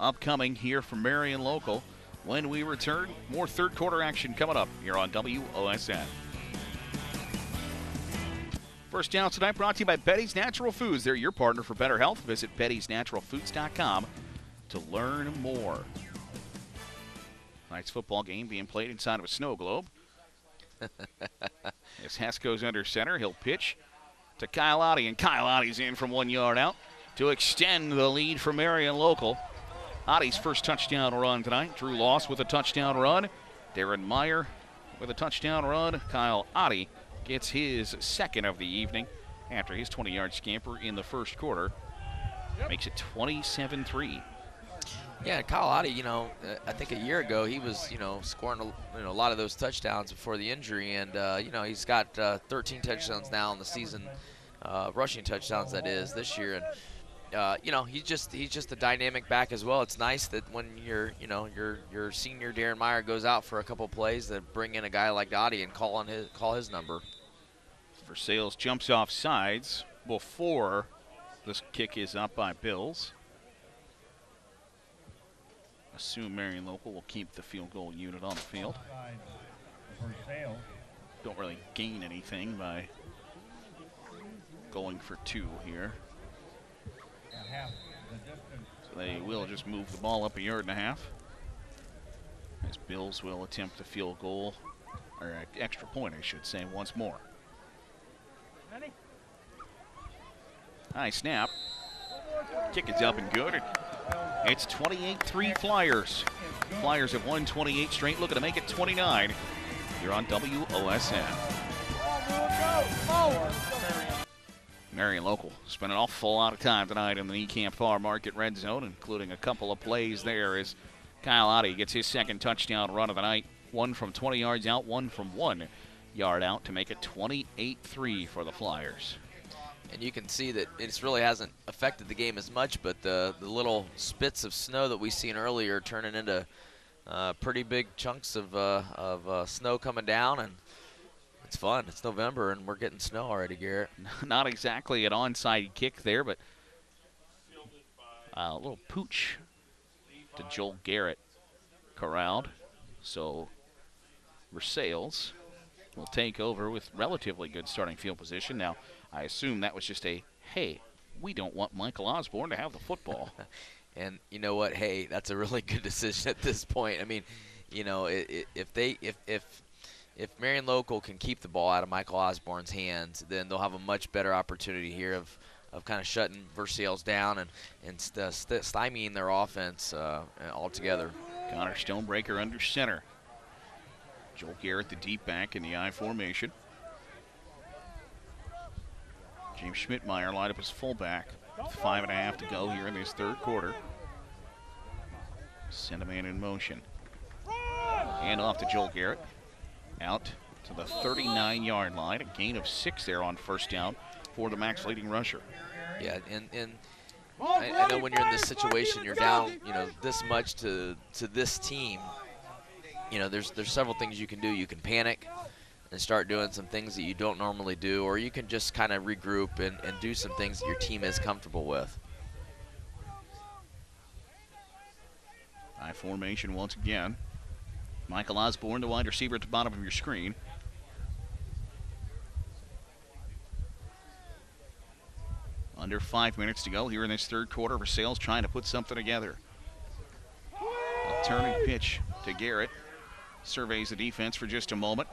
upcoming here from Marion Local. When we return, more third quarter action coming up here on WOSN. First down tonight brought to you by Betty's Natural Foods. They're your partner for better health. Visit bettysnaturalfoods.com to learn more. Tonight's football game being played inside of a snow globe. As Hess goes under center, he'll pitch to Kyle Otte, and Kyle Otte's in from one yard out to extend the lead for Marion Local. Otte's first touchdown run tonight. Drew Laus with a touchdown run. Darren Meyer with a touchdown run. Kyle Otte gets his second of the evening after his 20 yard scamper in the first quarter. Makes it 27 3. Yeah, Kyle Otte, you know, I think a year ago he was, you know, scoring a, you know, a lot of those touchdowns before the injury, and uh, you know he's got uh, 13 touchdowns now in the season, uh, rushing touchdowns that is this year, and uh, you know, he's just he's just a dynamic back as well. It's nice that when your you know your your senior Darren Meyer goes out for a couple plays, that bring in a guy like Dottie and call on his call his number. Versailles jumps off sides before this kick is up by Bills. Assume Marion Local will keep the field goal unit on the field. Don't really gain anything by going for two here. So they will just move the ball up a yard and a half. As Bills will attempt a field goal, or extra point, I should say, once more. Ready? High snap. Kick is up and good. It's 28-3 Flyers. Flyers have won 28 straight, looking to make it 29. You're on WOSN. Marion Local spent an awful lot of time tonight in the Niekamp Farm Market red zone, including a couple of plays there as Kyle Otte gets his second touchdown run of the night one from 20 yards out, one from one yard out to make it 28-3 for the Flyers. And you can see that it really hasn't affected the game as much, but the, the little spits of snow that we seen earlier turning into uh, pretty big chunks of, uh, of uh, snow coming down, and it's fun. It's November, and we're getting snow already, Garrett. Not exactly an onside kick there, but a little pooch to Joel Garrett corralled. So Versailles will take over with relatively good starting field position. Now, I assume that was just a, hey, we don't want Michael Osborne to have the football. and you know what? Hey, that's a really good decision at this point. I mean, you know, it, it, if they if if if Marion Local can keep the ball out of Michael Osborne's hands, then they'll have a much better opportunity here of of kind of shutting Versailles down and and st- st- stymieing their offense uh, altogether. Connor Stonebreaker under center. Joel Garrett, the deep back in the I formation. James Schmidtmeyer lined up as fullback. Five and a half to go here in this third quarter. Send a man in motion. And off to Joel Garrett. Out to the 39 yard line. A gain of six there on first down for the MAC's leading rusher. Yeah, and, and I, I, know when you're in this situation, you're down, you know, this much to to this team. You know, there's there's several things you can do. You can panic and start doing some things that you don't normally do, or you can just kind of regroup and, and do some things that your team is comfortable with. I formation once again. Michael Osborne, the wide receiver at the bottom of your screen. Under five minutes to go here in this third quarter. Versailles trying to put something together. A turning pitch to Garrett. Surveys the defense for just a moment.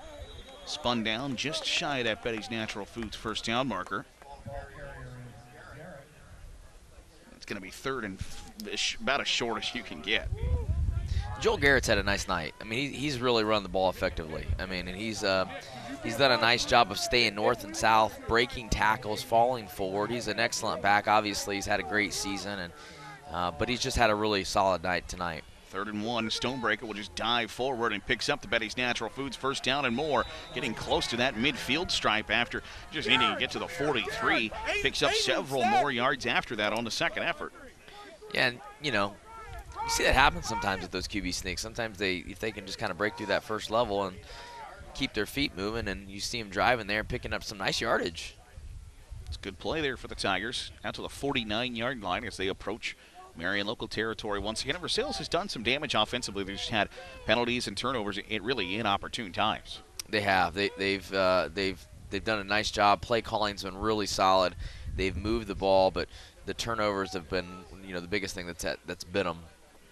Spun down just shy of that Betty's Natural Foods first down marker. It's going to be third and about as short as you can get. Joel Garrett's had a nice night. I mean, he, he's really run the ball effectively. I mean, and he's uh, he's done a nice job of staying north and south, breaking tackles, falling forward. He's an excellent back. Obviously, he's had a great season, and uh, but he's just had a really solid night tonight. Third and one, Stonebreaker will just dive forward and picks up the Betty's Natural Foods first down and more. Getting close to that midfield stripe after just needing to get to the 43. Picks up several more yards after that on the second effort. Yeah, and, you know, you see that happen sometimes with those QB sneaks. Sometimes they, if they can just kind of break through that first level and keep their feet moving, and you see them driving there and picking up some nice yardage. It's a good play there for the Tigers. Out to the 49-yard line as they approach Marion local territory once again. Versailles has done some damage offensively. They've just had penalties and turnovers at really inopportune times. They have. They, they've uh, they've they've done a nice job. Play calling's been really solid. They've moved the ball, but the turnovers have been you know the biggest thing that's at, that's been them.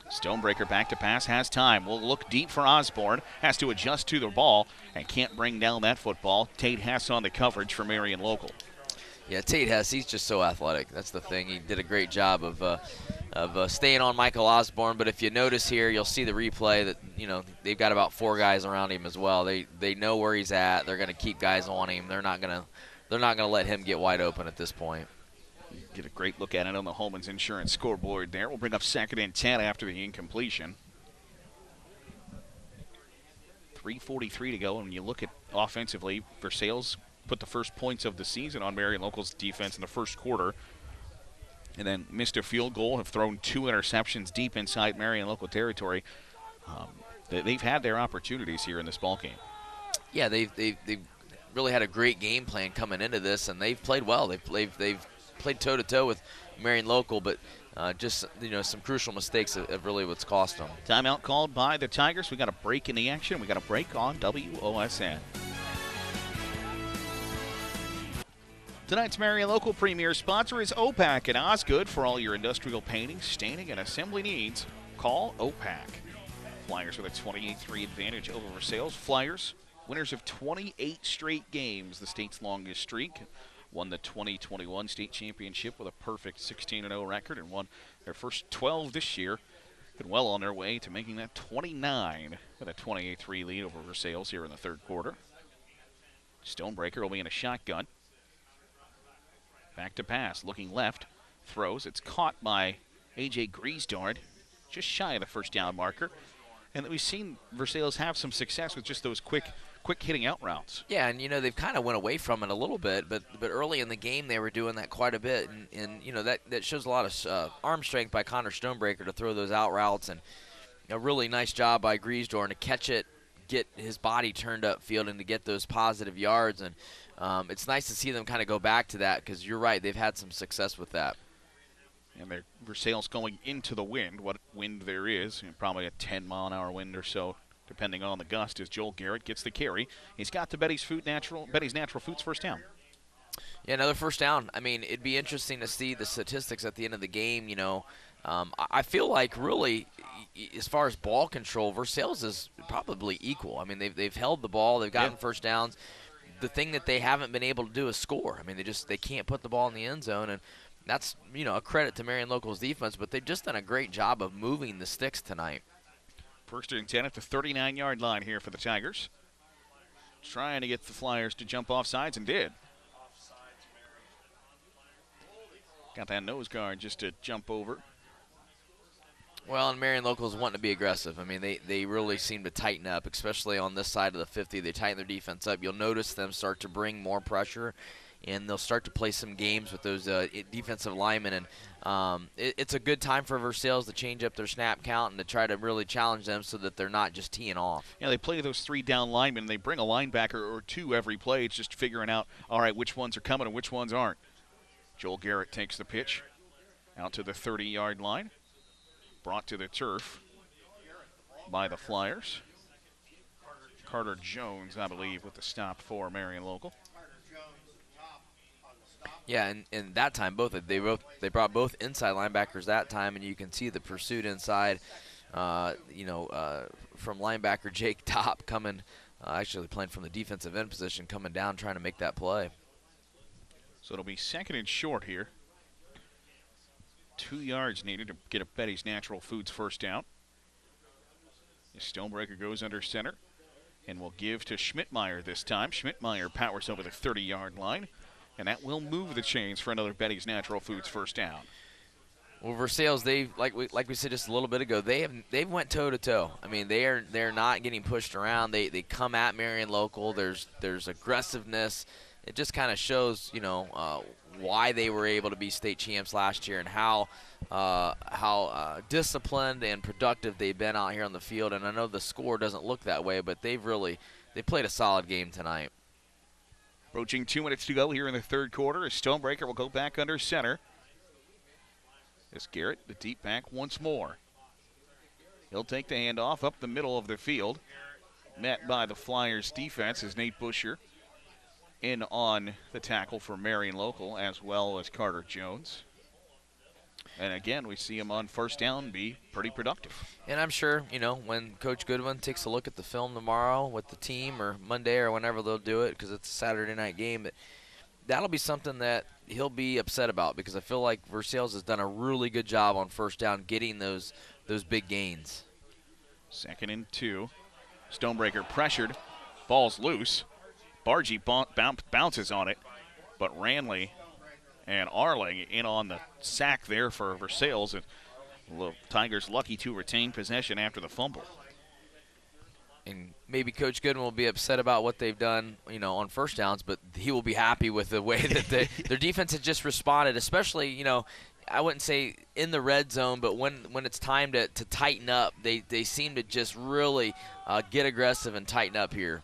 Stonebreaker back to pass has time. Will look deep for Osborne. Has to adjust to the ball and can't bring down that football. Tate Hess on the coverage for Marion Local. Yeah, Tate Hess, he's just so athletic. That's the thing. He did a great job of uh, of uh, staying on Michael Osborne. But if you notice here, you'll see the replay that you know they've got about four guys around him as well. They they know where he's at. They're going to keep guys on him. They're not going to they're not going to let him get wide open at this point. Get a great look at it on the Holman's Insurance scoreboard there. We'll bring up second and 10 after the incompletion. 3.43 to go, and when you look at offensively, Versailles put the first points of the season on Marion Local's defense in the first quarter and then missed a field goal, have thrown two interceptions deep inside Marion local territory. Um, they've had their opportunities here in this ball game. Yeah, they've, they've, they've really had a great game plan coming into this, and they've played well. They've, they've, they've played toe to toe with Marion local, but uh, just you know some crucial mistakes have really what's cost them. Timeout called by the Tigers. We got a break in the action. We got a break on WOSN. Tonight's Marion Local Premier sponsor is OPAC and Osgood for all your industrial painting, staining, and assembly needs. Call OPAC. Flyers with a 28-3 advantage over Versailles. Flyers, winners of 28 straight games, the state's longest streak. Won the 2021 state championship with a perfect 16-0 record and won their first 12 this year. Been well on their way to making that 29 with a 28-3 lead over Versailles here in the third quarter. Stonebreaker will be in a shotgun. Back to pass, looking left, throws. It's caught by A.J. Griesdorn, just shy of the first down marker. and we've seen Versailles have some success with just those quick quick hitting out routes. Yeah, and you know they've kind of went away from it a little bit, but but early in the game they were doing that quite a bit, and, and you know that that shows a lot of uh, arm strength by Connor Stonebreaker to throw those out routes, and a really nice job by Griesdorn to catch it, get his body turned up field, and to get those positive yards, and um, it's nice to see them kind of go back to that because you're right, they've had some success with that. And they're Versailles going into the wind, what wind there is, probably a 10 mile an hour wind or so depending on the gust, as Joel Garrett gets the carry. He's got to Betty's Food Natural Betty's Natural Foods first down. Yeah, another first down. I mean, it'd be interesting to see the statistics at the end of the game. You know, um, I feel like really, as far as ball control, Versailles is probably equal. I mean, they've they've held the ball, they've gotten yeah. first downs. The thing that they haven't been able to do is score. I mean, they just they can't put the ball in the end zone, and that's you know a credit to Marion Local's defense. But they've just done a great job of moving the sticks tonight. First and 10 at the 39 yard line here for the Tigers. Trying to get the Flyers to jump off sides and did. Got that nose guard just to jump over. Well, and Marion Locals wanting to be aggressive. I mean, they, they really seem to tighten up, especially on this side of the 50. They tighten their defense up. You'll notice them start to bring more pressure and they'll start to play some games with those uh, defensive linemen. And um, it, it's a good time for Versailles to change up their snap count and to try to really challenge them so that they're not just teeing off. Yeah, they play those three down linemen. They bring a linebacker or two every play. It's just figuring out, all right, which ones are coming and which ones aren't. Joel Garrett takes the pitch out to the 30 yard line, brought to the turf by the Flyers. Carter Jones, I believe, with the stop for Marion Local. Yeah, and, and that time both they both they brought both inside linebackers that time, and you can see the pursuit inside. Uh, you know, uh, from linebacker Jake Top coming, uh, actually playing from the defensive end position, coming down trying to make that play. So it'll be second and short here. Two yards needed to get a Betty's Natural Foods first down. Stonebreaker goes under center and will give to Schmidtmeyer this time. Schmidtmeyer powers over the 30 yard line and that will move the chains for another Betty's Natural Foods first down. Well, Versailles, they like we like we said just a little bit ago, they have they've went toe to toe. I mean, they are they're not getting pushed around. They they come at Marion local. There's there's aggressiveness. It just kind of shows you know uh, why they were able to be state champs last year and how uh, how uh, disciplined and productive they've been out here on the field. And I know the score doesn't look that way, but they've really they played a solid game tonight. Approaching two minutes to go here in the third quarter. Stonebreaker will go back under center. As Garrett, the deep back once more. He'll take the handoff up the middle of the field. Met by the Flyers defense as Nate Busher in on the tackle for Marion Local as well as Carter Jones. And again, we see him on first down be pretty productive. And I'm sure, you know, when Coach Goodwin takes a look at the film tomorrow with the team or Monday or whenever they'll do it because it's a Saturday night game, that that'll be something that he'll be upset about because I feel like Versailles has done a really good job on first down getting those those big gains. Second and two. Stonebreaker pressured. Ball's loose. Bargy bounces on it, but Ranley and Arling in on the sack there for Versailles. And the Tigers lucky to retain possession after the fumble. And maybe Coach Goodwin will be upset about what they've done, you know, on first downs, but he will be happy with the way that they, their defense has just responded, especially, you know, I wouldn't say in the red zone, but when when it's time to, to tighten up, they, they seem to just really uh, get aggressive and tighten up here.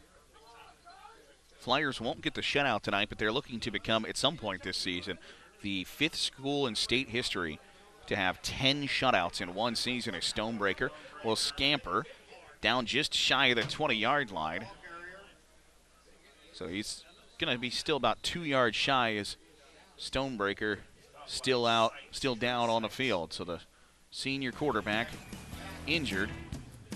Flyers won't get the shutout tonight, but they're looking to become, at some point this season, the fifth school in state history to have 10 shutouts in one season. A Stonebreaker will scamper down just shy of the 20 yard line. So he's going to be still about two yards shy as Stonebreaker still out, still down on the field. So the senior quarterback injured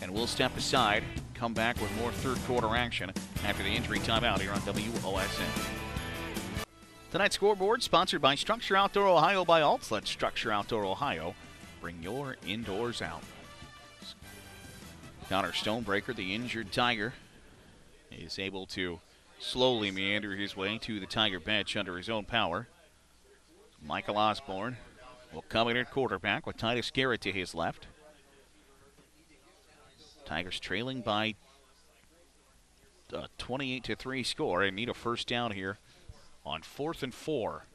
and we'll step aside come back with more third quarter action after the injury timeout here on WOSN. Tonight's scoreboard sponsored by Structure Outdoor Ohio by Alts. Let Structure Outdoor Ohio bring your indoors out. Connor Stonebreaker, the injured Tiger, is able to slowly meander his way to the Tiger bench under his own power. Michael Osborne will come in at quarterback with Titus Garrett to his left. Tigers trailing by a 28 to 3 score and need a first down here on fourth and four.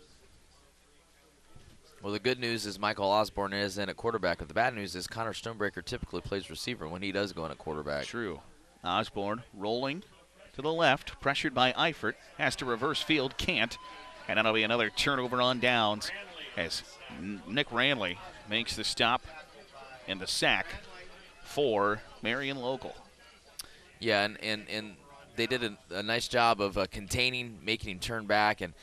Well, the good news is Michael Osborne is in at quarterback. But the bad news is Connor Stonebreaker typically plays receiver when he does go in at quarterback. True. Osborne rolling to the left, pressured by Eifert, has to reverse field, can't, and that'll be another turnover on downs as Nick Ranley makes the stop and the sack for Marion Local. Yeah, and and, and they did a, a nice job of uh, containing, making him turn back, and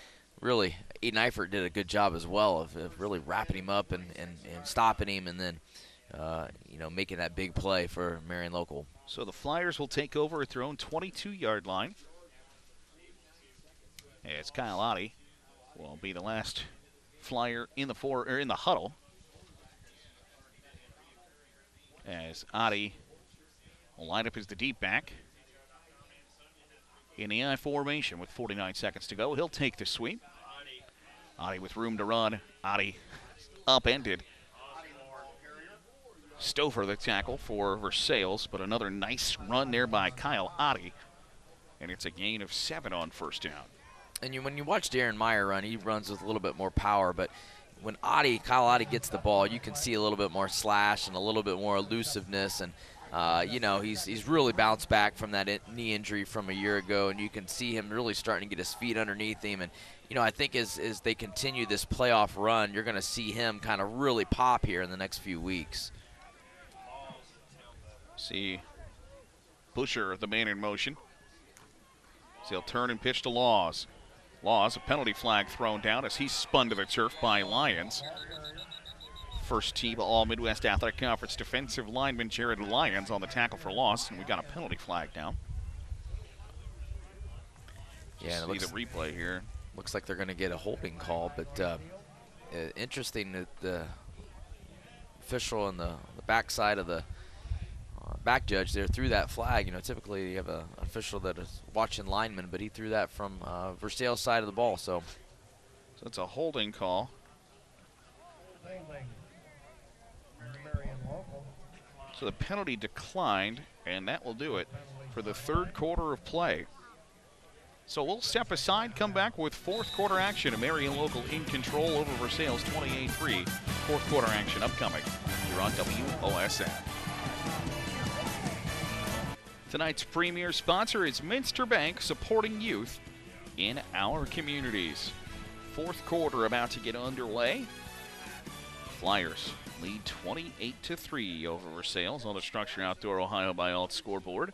really Aiden Eifert did a good job as well of, of really wrapping him up and, and, and stopping him, and then uh, you know making that big play for Marion Local. So the Flyers will take over at their own 22-yard line. It's Kyle Otte will be the last Flyer in the four or in the huddle. As Otte will line up as the deep back in the I formation with 49 seconds to go. He'll take the sweep. Otte with room to run. Otte upended. Stover the tackle for Versailles, but another nice run there by Kyle Otte. And it's a gain of seven on first down. And you, when you watch Darren Meyer run, he runs with a little bit more power, but when Otte, Kyle Otte gets the ball, you can see a little bit more slash and a little bit more elusiveness and – uh, you know, he's he's really bounced back from that knee injury from a year ago, and you can see him really starting to get his feet underneath him. And you know, I think as as they continue this playoff run, you're going to see him kind of really pop here in the next few weeks. See Busher, the man in motion. So he'll turn and pitch to Laus. Laus, a penalty flag thrown down as he's spun to the turf by Lyons first team All Midwest Athletic Conference defensive lineman Jared Lyons on the tackle for loss, and we got a penalty flag now. Yeah, see the replay here. Looks like they're going to get a holding call, but uh, uh, interesting that the official on the, the backside of the back judge there threw that flag. You know, typically you have an official that is watching linemen, but he threw that from uh, Versailles' side of the ball. So, so it's a holding call. So the penalty declined, and that will do it for the third quarter of play. So we'll step aside, come back with fourth quarter action. Marion Local in control over Versailles 28-3. Fourth quarter action upcoming. You're on WOSN. Tonight's premier sponsor is Minster Bank, supporting youth in our communities. Fourth quarter about to get underway. Flyers lead 28 to 3 over Versailles on the Structure Outdoor Ohio by Alt scoreboard.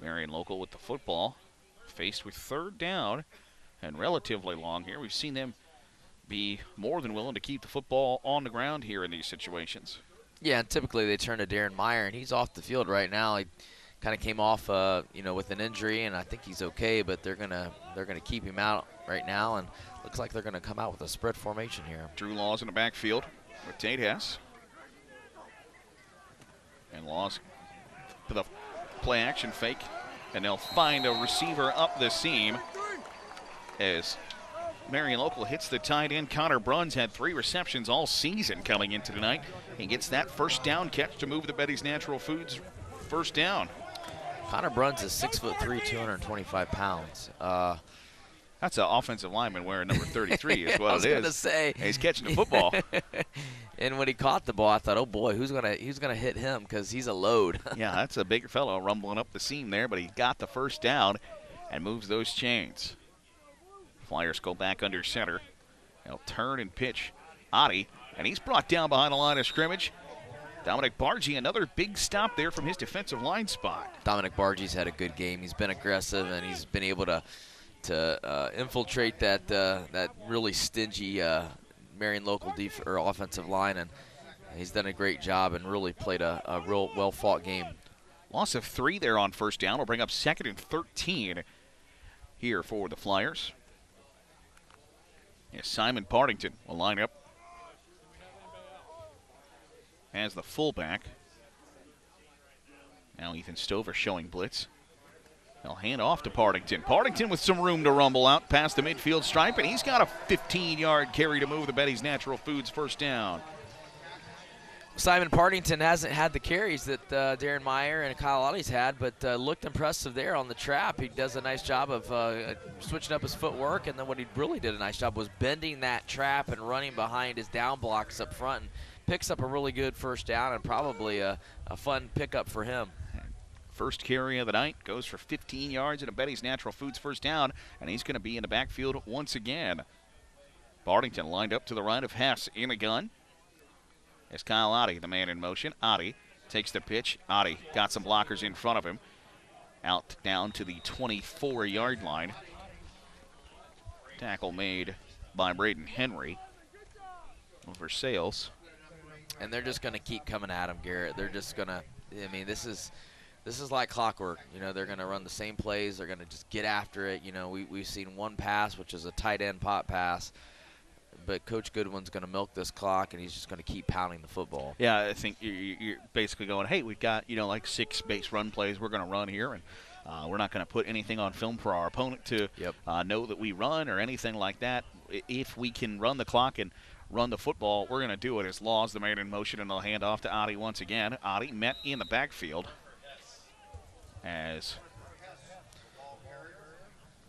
Marion Local with the football, faced with third down and relatively long here. We've seen them be more than willing to keep the football on the ground here in these situations. Yeah, and typically they turn to Darren Meyer, and he's off the field right now. He kind of came off, uh, you know, with an injury, and I think he's okay. But they're gonna they're gonna keep him out right now, and looks like they're gonna come out with a spread formation here. Drew Laus in the backfield with Tate Hess. And Laus for the play action fake. And they'll find a receiver up the seam as Marion Local hits the tight end. Connor Bruns had three receptions all season coming into tonight. He gets that first down catch to move the Betty's Natural Foods first down. Connor Bruns is six foot three, 225 pounds. Uh, that's an offensive lineman wearing number 33 as well. I was going to say he's catching the football. and when he caught the ball, I thought, "Oh boy, who's gonna who's gonna hit him? Because he's a load." yeah, that's a bigger fellow rumbling up the seam there, but he got the first down and moves those chains. Flyers go back under center. They'll turn and pitch. Otte, and he's brought down behind the line of scrimmage. Dominic Bargy, another big stop there from his defensive line spot. Dominic Bargy's had a good game. He's been aggressive and he's been able to to uh, infiltrate that uh, that really stingy uh, Marion local def- or offensive line, and he's done a great job and really played a, a real well fought game. Loss of three there on first down will bring up second and 13 here for the Flyers. Yes, Simon Partington will line up as the fullback. Now Ethan Stover showing blitz. They'll hand off to Partington. Partington with some room to rumble out past the midfield stripe, and he's got a 15 yard carry to move the Betty's Natural Foods first down. Simon Partington hasn't had the carries that uh, Darren Meyer and Kyle Otte's had, but uh, looked impressive there on the trap. He does a nice job of uh, switching up his footwork, and then what he really did a nice job was bending that trap and running behind his down blocks up front, and picks up a really good first down and probably a, a fun pickup for him. First carry of the night goes for 15 yards and a Betty's Natural Foods first down, and he's going to be in the backfield once again. Partington lined up to the right of Hess in a gun. It's Kyle Otte, the man in motion. Otte takes the pitch. Otte got some blockers in front of him. Out down to the 24 yard line. Tackle made by Braden Henry of Versailles. And they're just going to keep coming at him, Garrett. They're just going to, I mean, this is. This is like clockwork. You know, they're going to run the same plays. They're going to just get after it. You know, we, we've seen one pass, which is a tight end pot pass but Coach Goodwin's going to milk this clock, and he's just going to keep pounding the football. Yeah, I think you're basically going, hey, we've got you know like six base run plays we're going to run here, and uh, we're not going to put anything on film for our opponent to yep. uh, know that we run or anything like that. If we can run the clock and run the football, we're going to do it. As Laus the man in motion, and they'll hand off to Otte once again. Otte met in the backfield as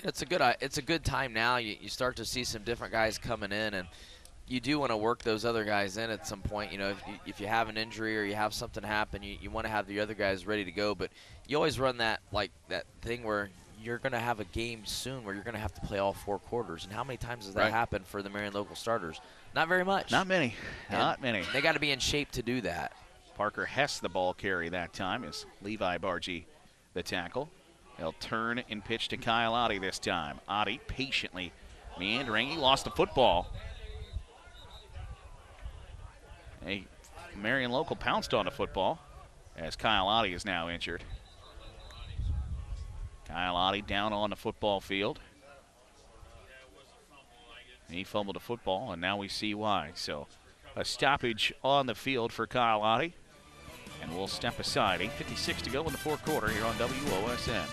it's a good uh, it's a good time now. You, you start to see some different guys coming in, and you do want to work those other guys in at some point. You know, if you, if you have an injury or you have something happen, you, you want to have the other guys ready to go. But you always run that like that thing where you're going to have a game soon where you're going to have to play all four quarters. And how many times has that right. happened for the Marion local starters? Not very much. Not many. And Not many. They got to be in shape to do that. Parker Hess the ball carry that time is Levi Bargy the tackle. He'll turn and pitch to Kyle Otte this time. Otte patiently meandering. He lost the football. A Marion local pounced on the football as Kyle Otte is now injured. Kyle Otte down on the football field. He fumbled the football, and now we see why. So a stoppage on the field for Kyle Otte. And we'll step aside. 8.56 to go in the fourth quarter here on WOSN.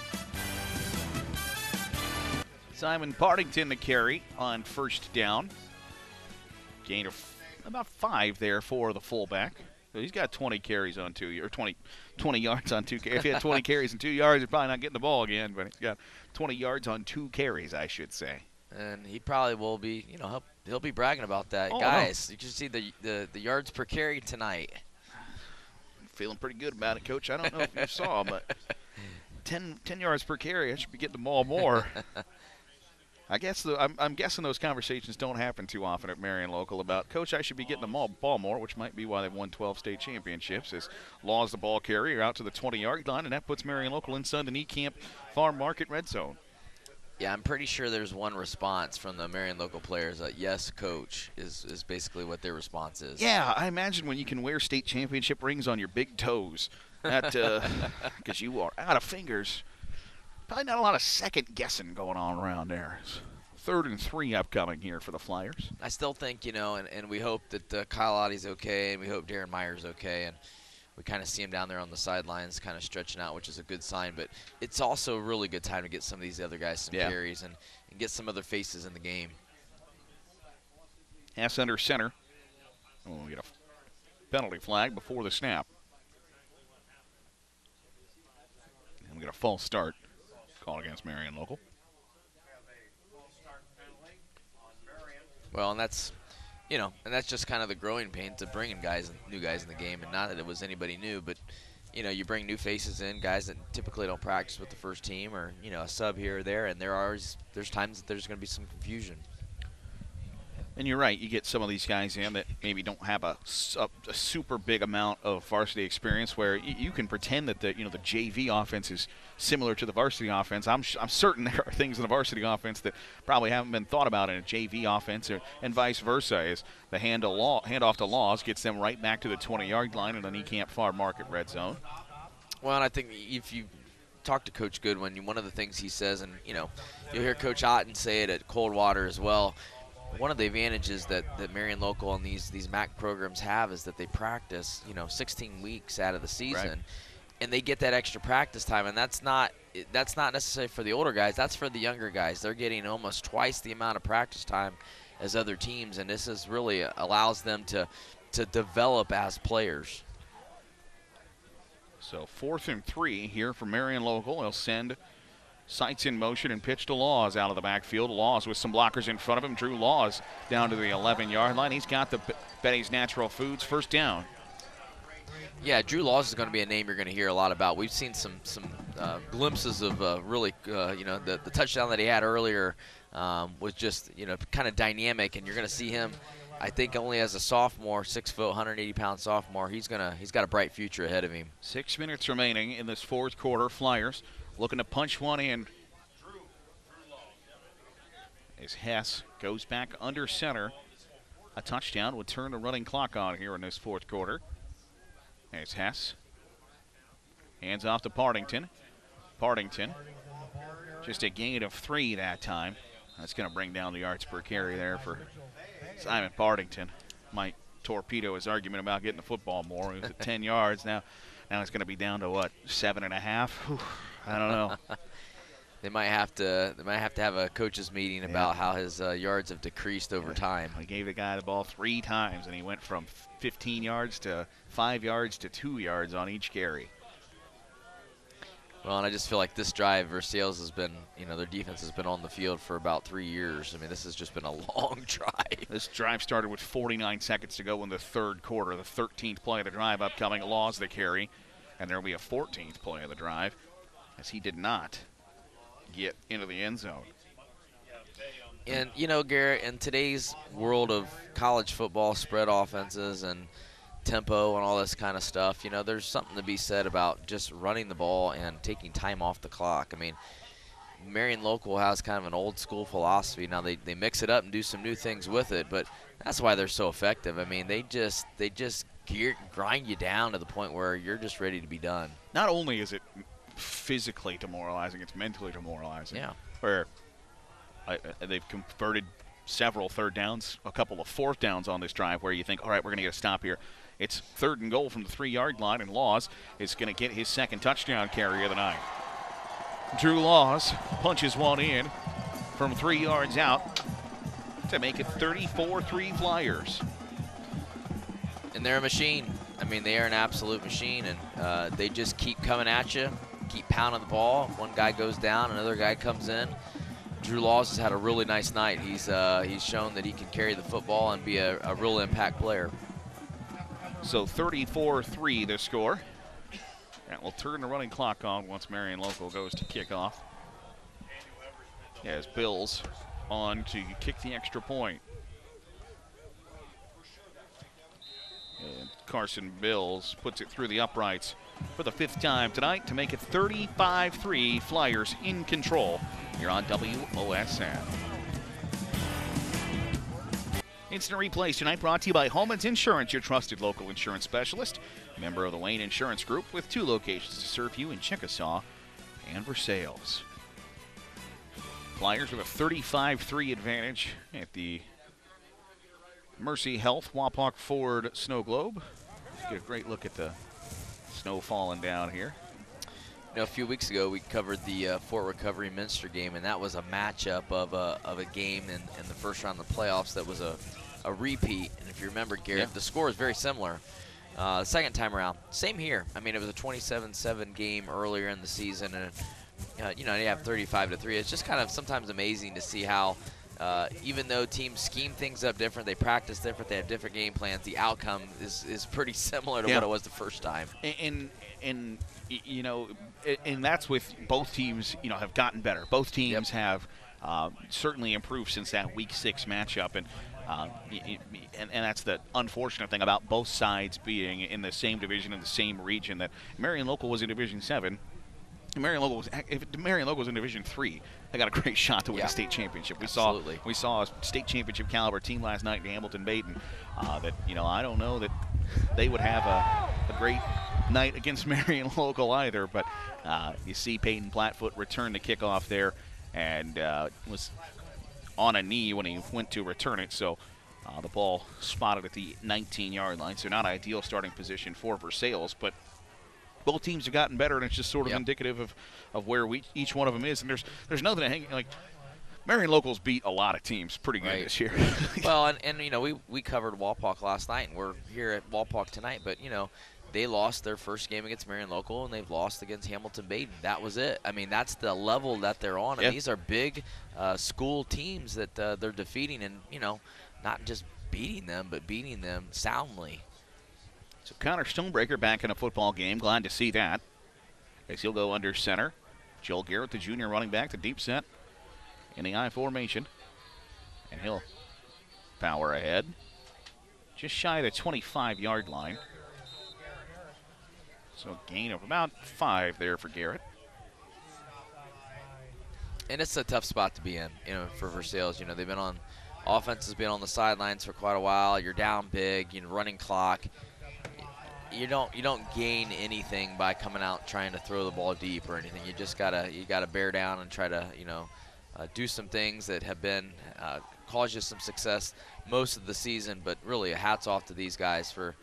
Simon Partington the carry on first down. Gain of about five there for the fullback. He's got 20 carries on two, or 20, 20 yards on two. carries. If he had 20 carries and two yards, he's probably not getting the ball again. But he's got 20 yards on two carries, I should say. And he probably will be, you know, he'll, he'll be bragging about that, oh, guys. No. You can see the, the the yards per carry tonight feeling pretty good about it, Coach. I don't know if you saw, but 10, 10, yards per carry, I should be getting the ball more. I guess the, I'm, I'm, guessing those conversations don't happen too often at Marion Local about, Coach, I should be getting the ball, ball more, which might be why they've won 12 state championships. As Laus the ball carrier out to the 20 yard line, and that puts Marion Local inside the Niekamp Farm Market red zone. Yeah, I'm pretty sure there's one response from the Marion local players. Uh, yes, coach is is basically what their response is. Yeah, I imagine when you can wear state championship rings on your big toes, that because uh, you are out of fingers. Probably not a lot of second guessing going on around there. Third and three upcoming here for the Flyers. I still think you know, and, and we hope that uh, Kyle Otte's okay, and we hope Darren Meyer's okay, and we kind of see him down there on the sidelines, kind of stretching out, which is a good sign. But it's also a really good time to get some of these other guys some yeah. carries and, and get some other faces in the game. Hess under center. We'll get a penalty flag before the snap. And we get a false start call against Marion Local. Well, and that's you know, and that's just kind of the growing pains of bringing guys, new guys in the game, and not that it was anybody new, but you know, you bring new faces in, guys that typically don't practice with the first team, or you know, a sub here or there, and there are there's times that there's going to be some confusion. And you're right. You get some of these guys in that maybe don't have a, a, a super big amount of varsity experience, where you, you, can pretend that the you know the JV offense is similar to the varsity offense. I'm I'm certain there are things in the varsity offense that probably haven't been thought about in a JV offense, or, and vice versa. Is the hand law handoff to Laus gets them right back to the 20-yard line and then the Niekamp Farm Market red zone. Well, and I think if you talk to Coach Goodwin, one of the things he says, and you know, you'll hear Coach Otten say it at Coldwater as well one of the advantages that, that Marion Local and these these MAC programs have is that they practice, you know, 16 weeks out of the season, right. and they get that extra practice time, and that's not that's not necessarily for the older guys. That's for the younger guys. They're getting almost twice the amount of practice time as other teams, and this is really uh, allows them to to develop as players. So fourth and three here for Marion Local. They'll send sights in motion and pitch to Laus out of the backfield. Laus with some blockers in front of him. Drew Laus down to the 11 yard line. He's got the Betty's Natural Foods first down. Yeah, Drew Laus is going to be a name you're going to hear a lot about. We've seen some some uh, glimpses of uh, really, uh, you know, the, the touchdown that he had earlier um, was just, you know, kind of dynamic, and you're going to see him. I think only as a sophomore, six foot, 180 pound sophomore, he's gonna he's got a bright future ahead of him. Six minutes remaining in this fourth quarter. Flyers looking to punch one in. As Hess goes back under center, a touchdown would turn the running clock on here in this fourth quarter. As Hess hands off to Partington. Partington, just a gain of three that time. That's going to bring down the yards per carry there for Simon Partington. Might torpedo his argument about getting the football more. He was at 10 yards. Now, now it's going to be down to what seven and a half. Whew, I don't know. they might have to. They might have to have a coaches meeting about how his uh, yards have decreased over time. I gave the guy the ball three times, and he went from 15 yards to five yards to two yards on each carry. Well, and I just feel like this drive, Versailles has been, you know, their defense has been on the field for about three years. I mean, this has just been a long drive. This drive started with 49 seconds to go in the third quarter. The 13th play of the drive upcoming, Laus the carry, and there will be a 14th play of the drive, as he did not get into the end zone. And you know, Garrett, in today's world of college football, spread offenses and tempo and all this kind of stuff. You know, there's something to be said about just running the ball and taking time off the clock. I mean, Marion Local has kind of an old school philosophy. Now they, they mix it up and do some new things with it, but that's why they're so effective. I mean, they just they just gear, grind you down to the point where you're just ready to be done. Not only is it physically demoralizing, it's mentally demoralizing. Yeah. Where I, they've converted several third downs, a couple of fourth downs on this drive where you think, all right, we're going to get a stop here. It's third and goal from the three yard line, and Laus is going to get his second touchdown carry of the night. Drew Laus punches one in from three yards out to make it 34 3 Flyers. And they're a machine. I mean, they are an absolute machine, and uh, they just keep coming at you, keep pounding the ball. One guy goes down, another guy comes in. Drew Laus has had a really nice night. He's uh, he's shown that he can carry the football and be a, a real impact player. So 34-3 the score. That will turn the running clock on once Marion Local goes to kick off. As Bills on to kick the extra point. And Carson Bills puts it through the uprights for the fifth time tonight to make it 35-3 Flyers in control here on WOSN. Instant replays tonight brought to you by Holman's Insurance, your trusted local insurance specialist. Member of the Wayne Insurance Group with two locations to serve you in Chickasaw and Versailles. Flyers with a 35 3 advantage at the Mercy Health Wapak Ford Snow Globe. Get a great look at the snow falling down here. You know, a few weeks ago we covered the uh, Fort Recovery Minster game, and that was a matchup of a, of a game in, in the first round of the playoffs that was a, a repeat. And if you remember, Garrett, Yeah. the score is very similar. Uh, the second time around, same here. I mean, it was a 27-7 game earlier in the season, and uh, you know, you have 35 to three. It's just kind of sometimes amazing to see how, uh, even though teams scheme things up different, they practice different, they have different game plans. The outcome is is pretty similar to Yeah. what it was the first time. and and, and you know, and that's with both teams. You know, have gotten better. Both teams have uh, certainly improved since that Week Six matchup, and. Y- and, and that's the unfortunate thing about both sides being in the same division in the same region. That Marion Local was in Division Seven, Marion Local was if Marion Local was in Division Three, they got a great shot to win Yeah. the state championship. We Absolutely. saw we saw a state championship caliber team last night in Hamilton Badin. Uh, that you know I don't know that they would have a, a great night against Marion Local either. But uh, you see Peyton Platfoot return the kickoff there, and uh, was on a knee when he went to return it. So. Uh, the ball spotted at the 19-yard line, so not ideal starting position for Versailles, but both teams have gotten better, and it's just sort of Yep. indicative of, of where we each one of them is. And there's there's nothing to hang like Marion Locals beat a lot of teams pretty good Right. this year. well, and, and you know we we covered Wapak last night, and we're here at Wapak tonight. But you know, they lost their first game against Marion Local, and they've lost against Hamilton Badin. That was it. I mean, that's the level that they're on, and Yeah. these are big uh, school teams that uh, they're defeating, and you know, not just beating them, but beating them soundly. So Connor Stonebreaker back in a football game. Glad to see that. As he'll go under center. Joel Garrett, the junior running back, the deep set in the I formation. And he'll power ahead. Just shy of the 25 yard line. So a gain of about five there for Garrett. and it's a tough spot to be in, you know, for Versailles. You know, they've been on offense has been on the sidelines for quite a while. You're down big, you know, running clock. You don't you don't gain anything by coming out trying to throw the ball deep or anything. You just gotta you gotta bear down and try to you know uh, do some things that have been uh, caused you some success most of the season. But really, hats off to these guys for.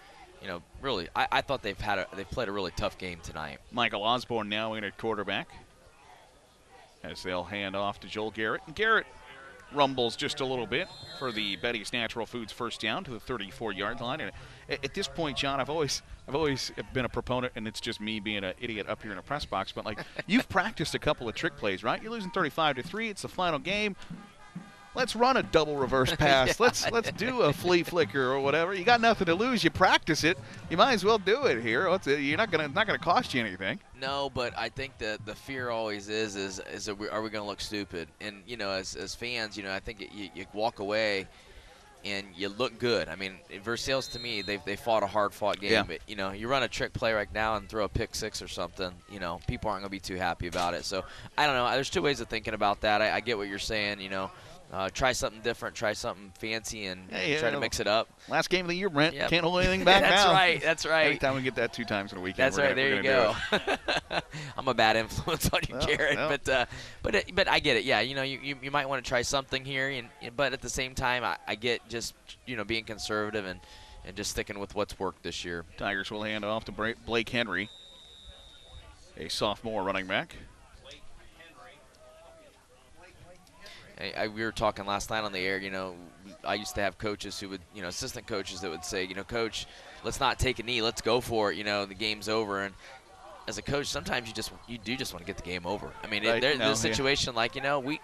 You know, really, I, I thought they've had a, they've played a really tough game tonight. Michael Osborne now in at quarterback. As they'll hand off to Joel Garrett. And Garrett rumbles just a little bit for the Betty's Natural Foods first down to the 34-yard line. And at, at this point, John, I've always I've always been a proponent, and it's just me being an idiot up here in a press box. But like, you've practiced a couple of trick plays, right? You're losing 35 to three. It's the final game. Let's run a double reverse pass. let's let's do a flea flicker or whatever. You got nothing to lose. You practice it. You might as well do it here. What's it? You're not gonna not gonna cost you anything. No, but I think that the fear always is is is are we going to look stupid? And you know, as, as fans, you know, I think you, you walk away and you look good. I mean, Versailles to me, they they fought a hard fought game. Yeah. But you know, you run a trick play right now and throw a pick six or something. You know, people aren't going to be too happy about it. So I don't know. There's two ways of thinking about that. I, I get what you're saying. You know. Uh, try something different, try something fancy, and, and Hey, try to mix it up. Last game of the year, Brent. Yep. Can't hold anything back that's now. right. That's right. Anytime we get that two times in a weekend, That's we're right. gonna, There you go. I'm a bad influence on you, Well, Jared. well. But uh, but it, but I get it. Yeah, you know, you, you, you might want to try something here, and but at the same time, I, I get just you know being conservative and and just sticking with what's worked this year. Tigers will hand off to Blake Henry, a sophomore running back. I, I, we were talking last night on the air. You know, I used to have coaches who would, you know, assistant coaches that would say, you know, coach, let's not take a knee, let's go for it. You know, the game's over. And as a coach, sometimes you just you do just want to get the game over. I mean, Right. No, this yeah. situation, like you know, we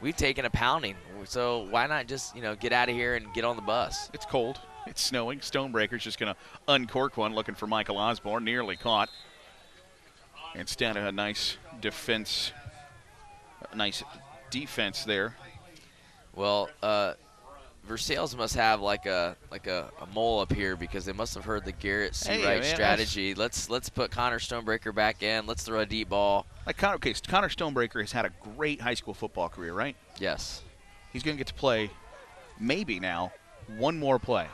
we've taken a pounding, so why not just you know get out of here and get on the bus? It's cold. It's snowing. Stonebreaker's just going to uncork one, looking for Michael Osborne. Nearly caught. Instead of a nice defense, a nice defense there. Well, uh, Versailles must have like a like a, a mole up here because they must have heard the Garrett C. Hey, Wright man, strategy. Let's let's put Connor Stonebreaker back in. Let's throw a deep ball. Like Connor, okay, Connor Stonebreaker has had a great high school football career, right? Yes. He's going to get to play, maybe now, one more play.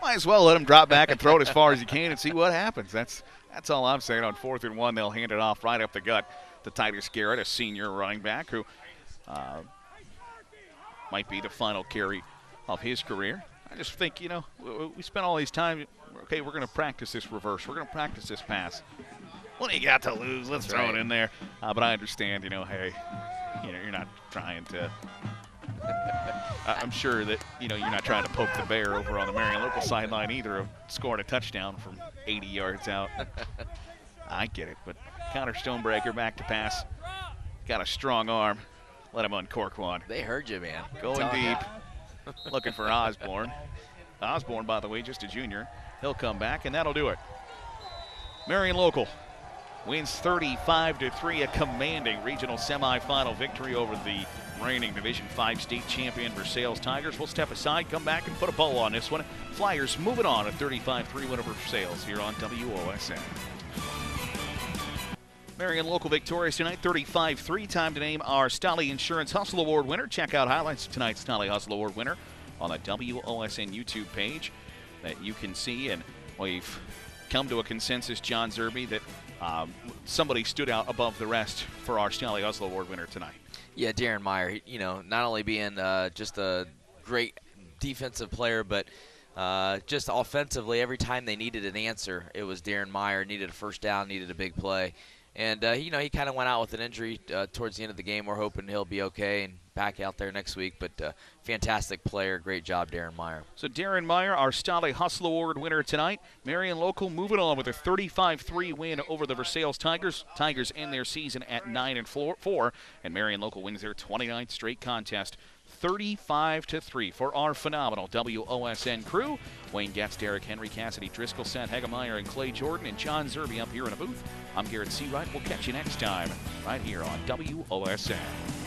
Might as well let him drop back and throw it as far as he can and see what happens. That's that's all I'm saying. On fourth and one, they'll hand it off right up the gut to Titus Garrett, a senior running back who uh, might be the final carry of his career. I just think, you know, we, spent all these time. Okay, we're going to practice this reverse. We're going to practice this pass. What do you got to lose? Let's That's throw right. it in there. Uh, but I understand, you know, hey, you know, you're not trying to I'm sure that you know you're not trying to poke the bear over on the Marion local sideline either of scoring a touchdown from 80 yards out. I get it, but Connor Stonebreaker back to pass. Got a strong arm. Let him uncork one. They heard you, man. Going deep. Looking for Osborne. Osborne, by the way, just a junior. He'll come back, and that'll do it. Marion Local wins 35 to 3, a commanding regional semifinal victory over the reigning Division 5 state champion Versailles Tigers. We'll step aside, come back, and put a bow on this one. Flyers moving on a 35 3 win over Versailles here on WOSN. Marion Local victorious tonight, 35 3. Time to name our Stolly Insurance Hustle Award winner. Check out highlights of tonight's Stolly Hustle Award winner on the WOSN YouTube page that you can see. And we've come to a consensus, John Zerby, that um, somebody stood out above the rest for our Stolly Hustle Award winner tonight. Yeah, Darren Meyer. You know, not only being uh, just a great defensive player, but uh, just offensively, every time they needed an answer, it was Darren Meyer needed a first down, needed a big play, and uh, you know he kind of went out with an injury uh, towards the end of the game. We're hoping he'll be okay and back out there next week. But uh, fantastic player, great job, Darren Meyer. So Darren Meyer, our Stolly Hustle Award winner tonight. Marion Local moving on with a 35-3 win over the Versailles Tigers. Tigers end their season at nine and four, and Marion Local wins their 29th straight contest. 35 to 3 for our phenomenal WOSN crew. Wayne Getz, Derek Henry, Cassidy Driscoll, Seth Hegemeyer, and Clay Jordan, and John Zerby up here in a booth. I'm Garrett Seawright. We'll catch you next time right here on WOSN.